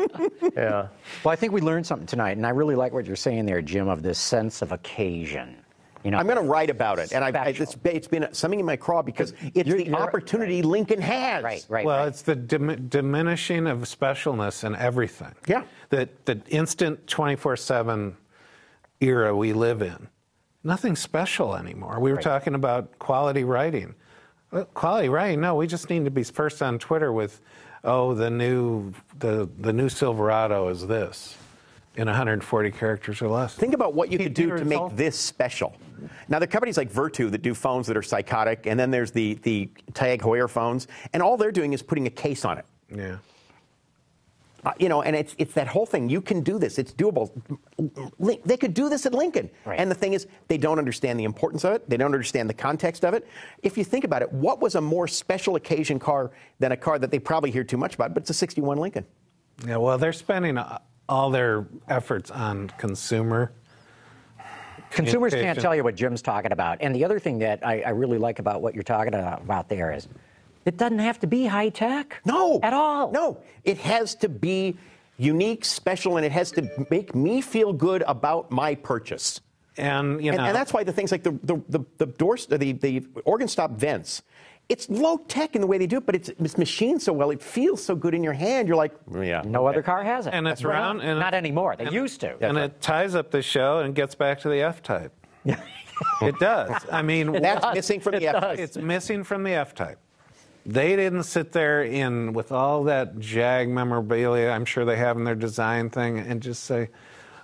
yeah. Well, I think we learned something tonight, and I really like what you're saying there, Jim, of this sense of occasion. You know, I'm going to write about it, and I, I, it's, it's been something in my craw because it's You're- the you're- opportunity Lincoln has. right, right, Well, right. it's the dim- diminishing of specialness in everything. Yeah. The, the instant 24 7 era we live in. Nothing special anymore. We were Right. talking about quality writing. Uh, quality writing, no, we just need to be first on Twitter with, oh, the new, the, the new Silverado is this in 140 characters or less. Think about what you could do to make this special. Now, there are companies like Vertu that do phones that are psychotic, and then there's the, the Tag Heuer phones, and all they're doing is putting a case on it. yeah. Uh, you know, and it's it's that whole thing. You can do this. It's doable. They could do this at Lincoln. Right. And the thing is, they don't understand the importance of it. They don't understand the context of it. If you think about it, what was a more special occasion car than a car that they probably hear too much about? But it's a '61 Lincoln. Yeah, well, they're spending uh, all their efforts on consumer. Consumers can't tell you what Jim's talking about. And the other thing that I, I really like about what you're talking about there is it doesn't have to be high tech. No. At all. No. It has to be unique, special, and it has to make me feel good about my purchase. And, you know, And, and that's why the things like the the the, the doors, the the organ stop vents. It's low tech in the way they do it, but it's, it's machined so well. It feels so good in your hand. You're like, mm, yeah. No other car has it. And it's Well, round, and- not anymore. They and- used to. and it ties up the show and gets back to the F type. it does. I mean, That's missing from the F type. it's missing from the F type. They didn't sit there in with all that Jag memorabilia I'm sure they have in their design thing and just say,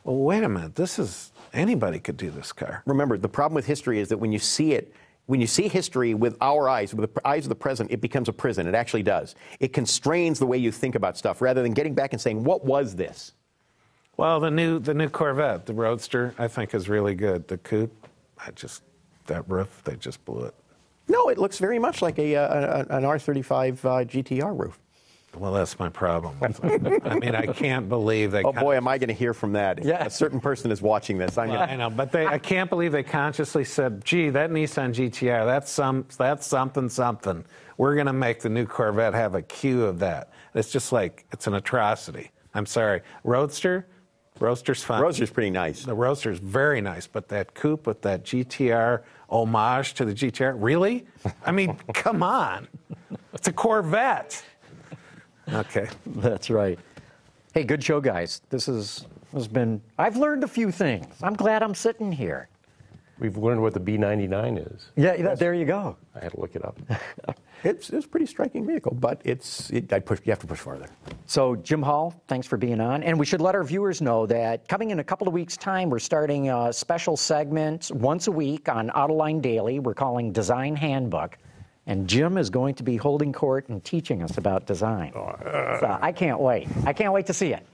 well, wait a minute, this is anybody could do this car. Remember, the problem with history is that when you see it, when you see history with our eyes, with the eyes of the present, it becomes a prison. It actually does. It constrains the way you think about stuff rather than getting back and saying, what was this? Well, the new the new Corvette, the Roadster, I think is really good. The coupe, I just that roof, they just blew it. No, it looks very much like a, uh, an R35 uh, GTR roof. Well, that's my problem. [LAUGHS] I mean, I can't believe they. Oh boy, am I going to hear from that? Yeah. A certain person is watching this. I'm Well, gonna, I know, but they, I can't believe they consciously said, "Gee, that Nissan GTR, that's some, that's something, something. We're going to make the new Corvette have a cue of that." It's just like it's an atrocity. I'm sorry, Roadster, Roadster's fine. Roadster's pretty nice. The Roadster's very nice, but that coupe with that GTR homage to the GTR, really? I mean, [LAUGHS] come on, it's a Corvette. Okay. That's right. Hey, good show, guys. This is has been. I've learned a few things. I'm glad I'm sitting here. We've learned what the B99 is. Yeah, that- there you go. I had to look it up. [LAUGHS] It's, it's a pretty striking vehicle, but it's it, I push, you have to push farther. So, Jim Hall, thanks for being on. And we should let our viewers know that coming in a couple of weeks' time, we're starting a special segment once a week on Autoline Daily. We're calling Design Handbook. And Jim is going to be holding court and teaching us about design. Oh, uh. So I can't wait. I can't wait to see it.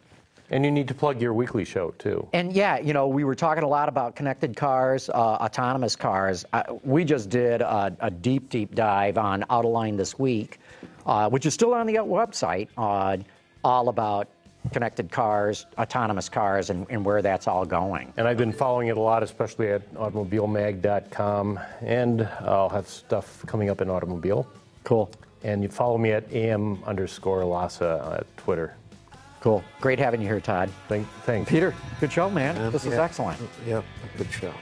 And you need to plug your weekly show, too. And yeah, you know, we were talking a lot about connected cars, uh, autonomous cars. Uh, we just did a, a deep, deep dive on Autoline this week, uh, which is still on the website, uh, all about connected cars, autonomous cars, and, and where that's all going. And I've been following it a lot, especially at automobilemag.com. And I'll have stuff coming up in automobile. Cool. And you follow me at am underscore Lassa at Twitter. Cool. Great having you here, Todd. Thank, thanks. Peter, good show, man. this is excellent. Yeah, good show.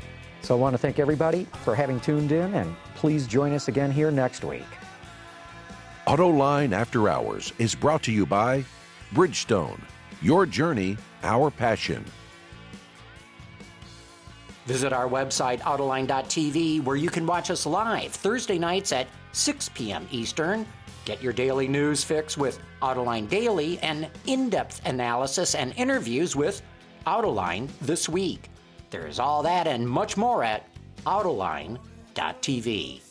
So I want to thank everybody for having tuned in, and please join us again here next week. Autoline After Hours is brought to you by Bridgestone. Your journey, our passion. Visit our website, Autoline.tv, where you can watch us live Thursday nights at 6 p.m. Eastern. Get your daily news fix with Autoline Daily and in depth analysis and interviews with Autoline This Week. There's all that and much more at Autoline.tv.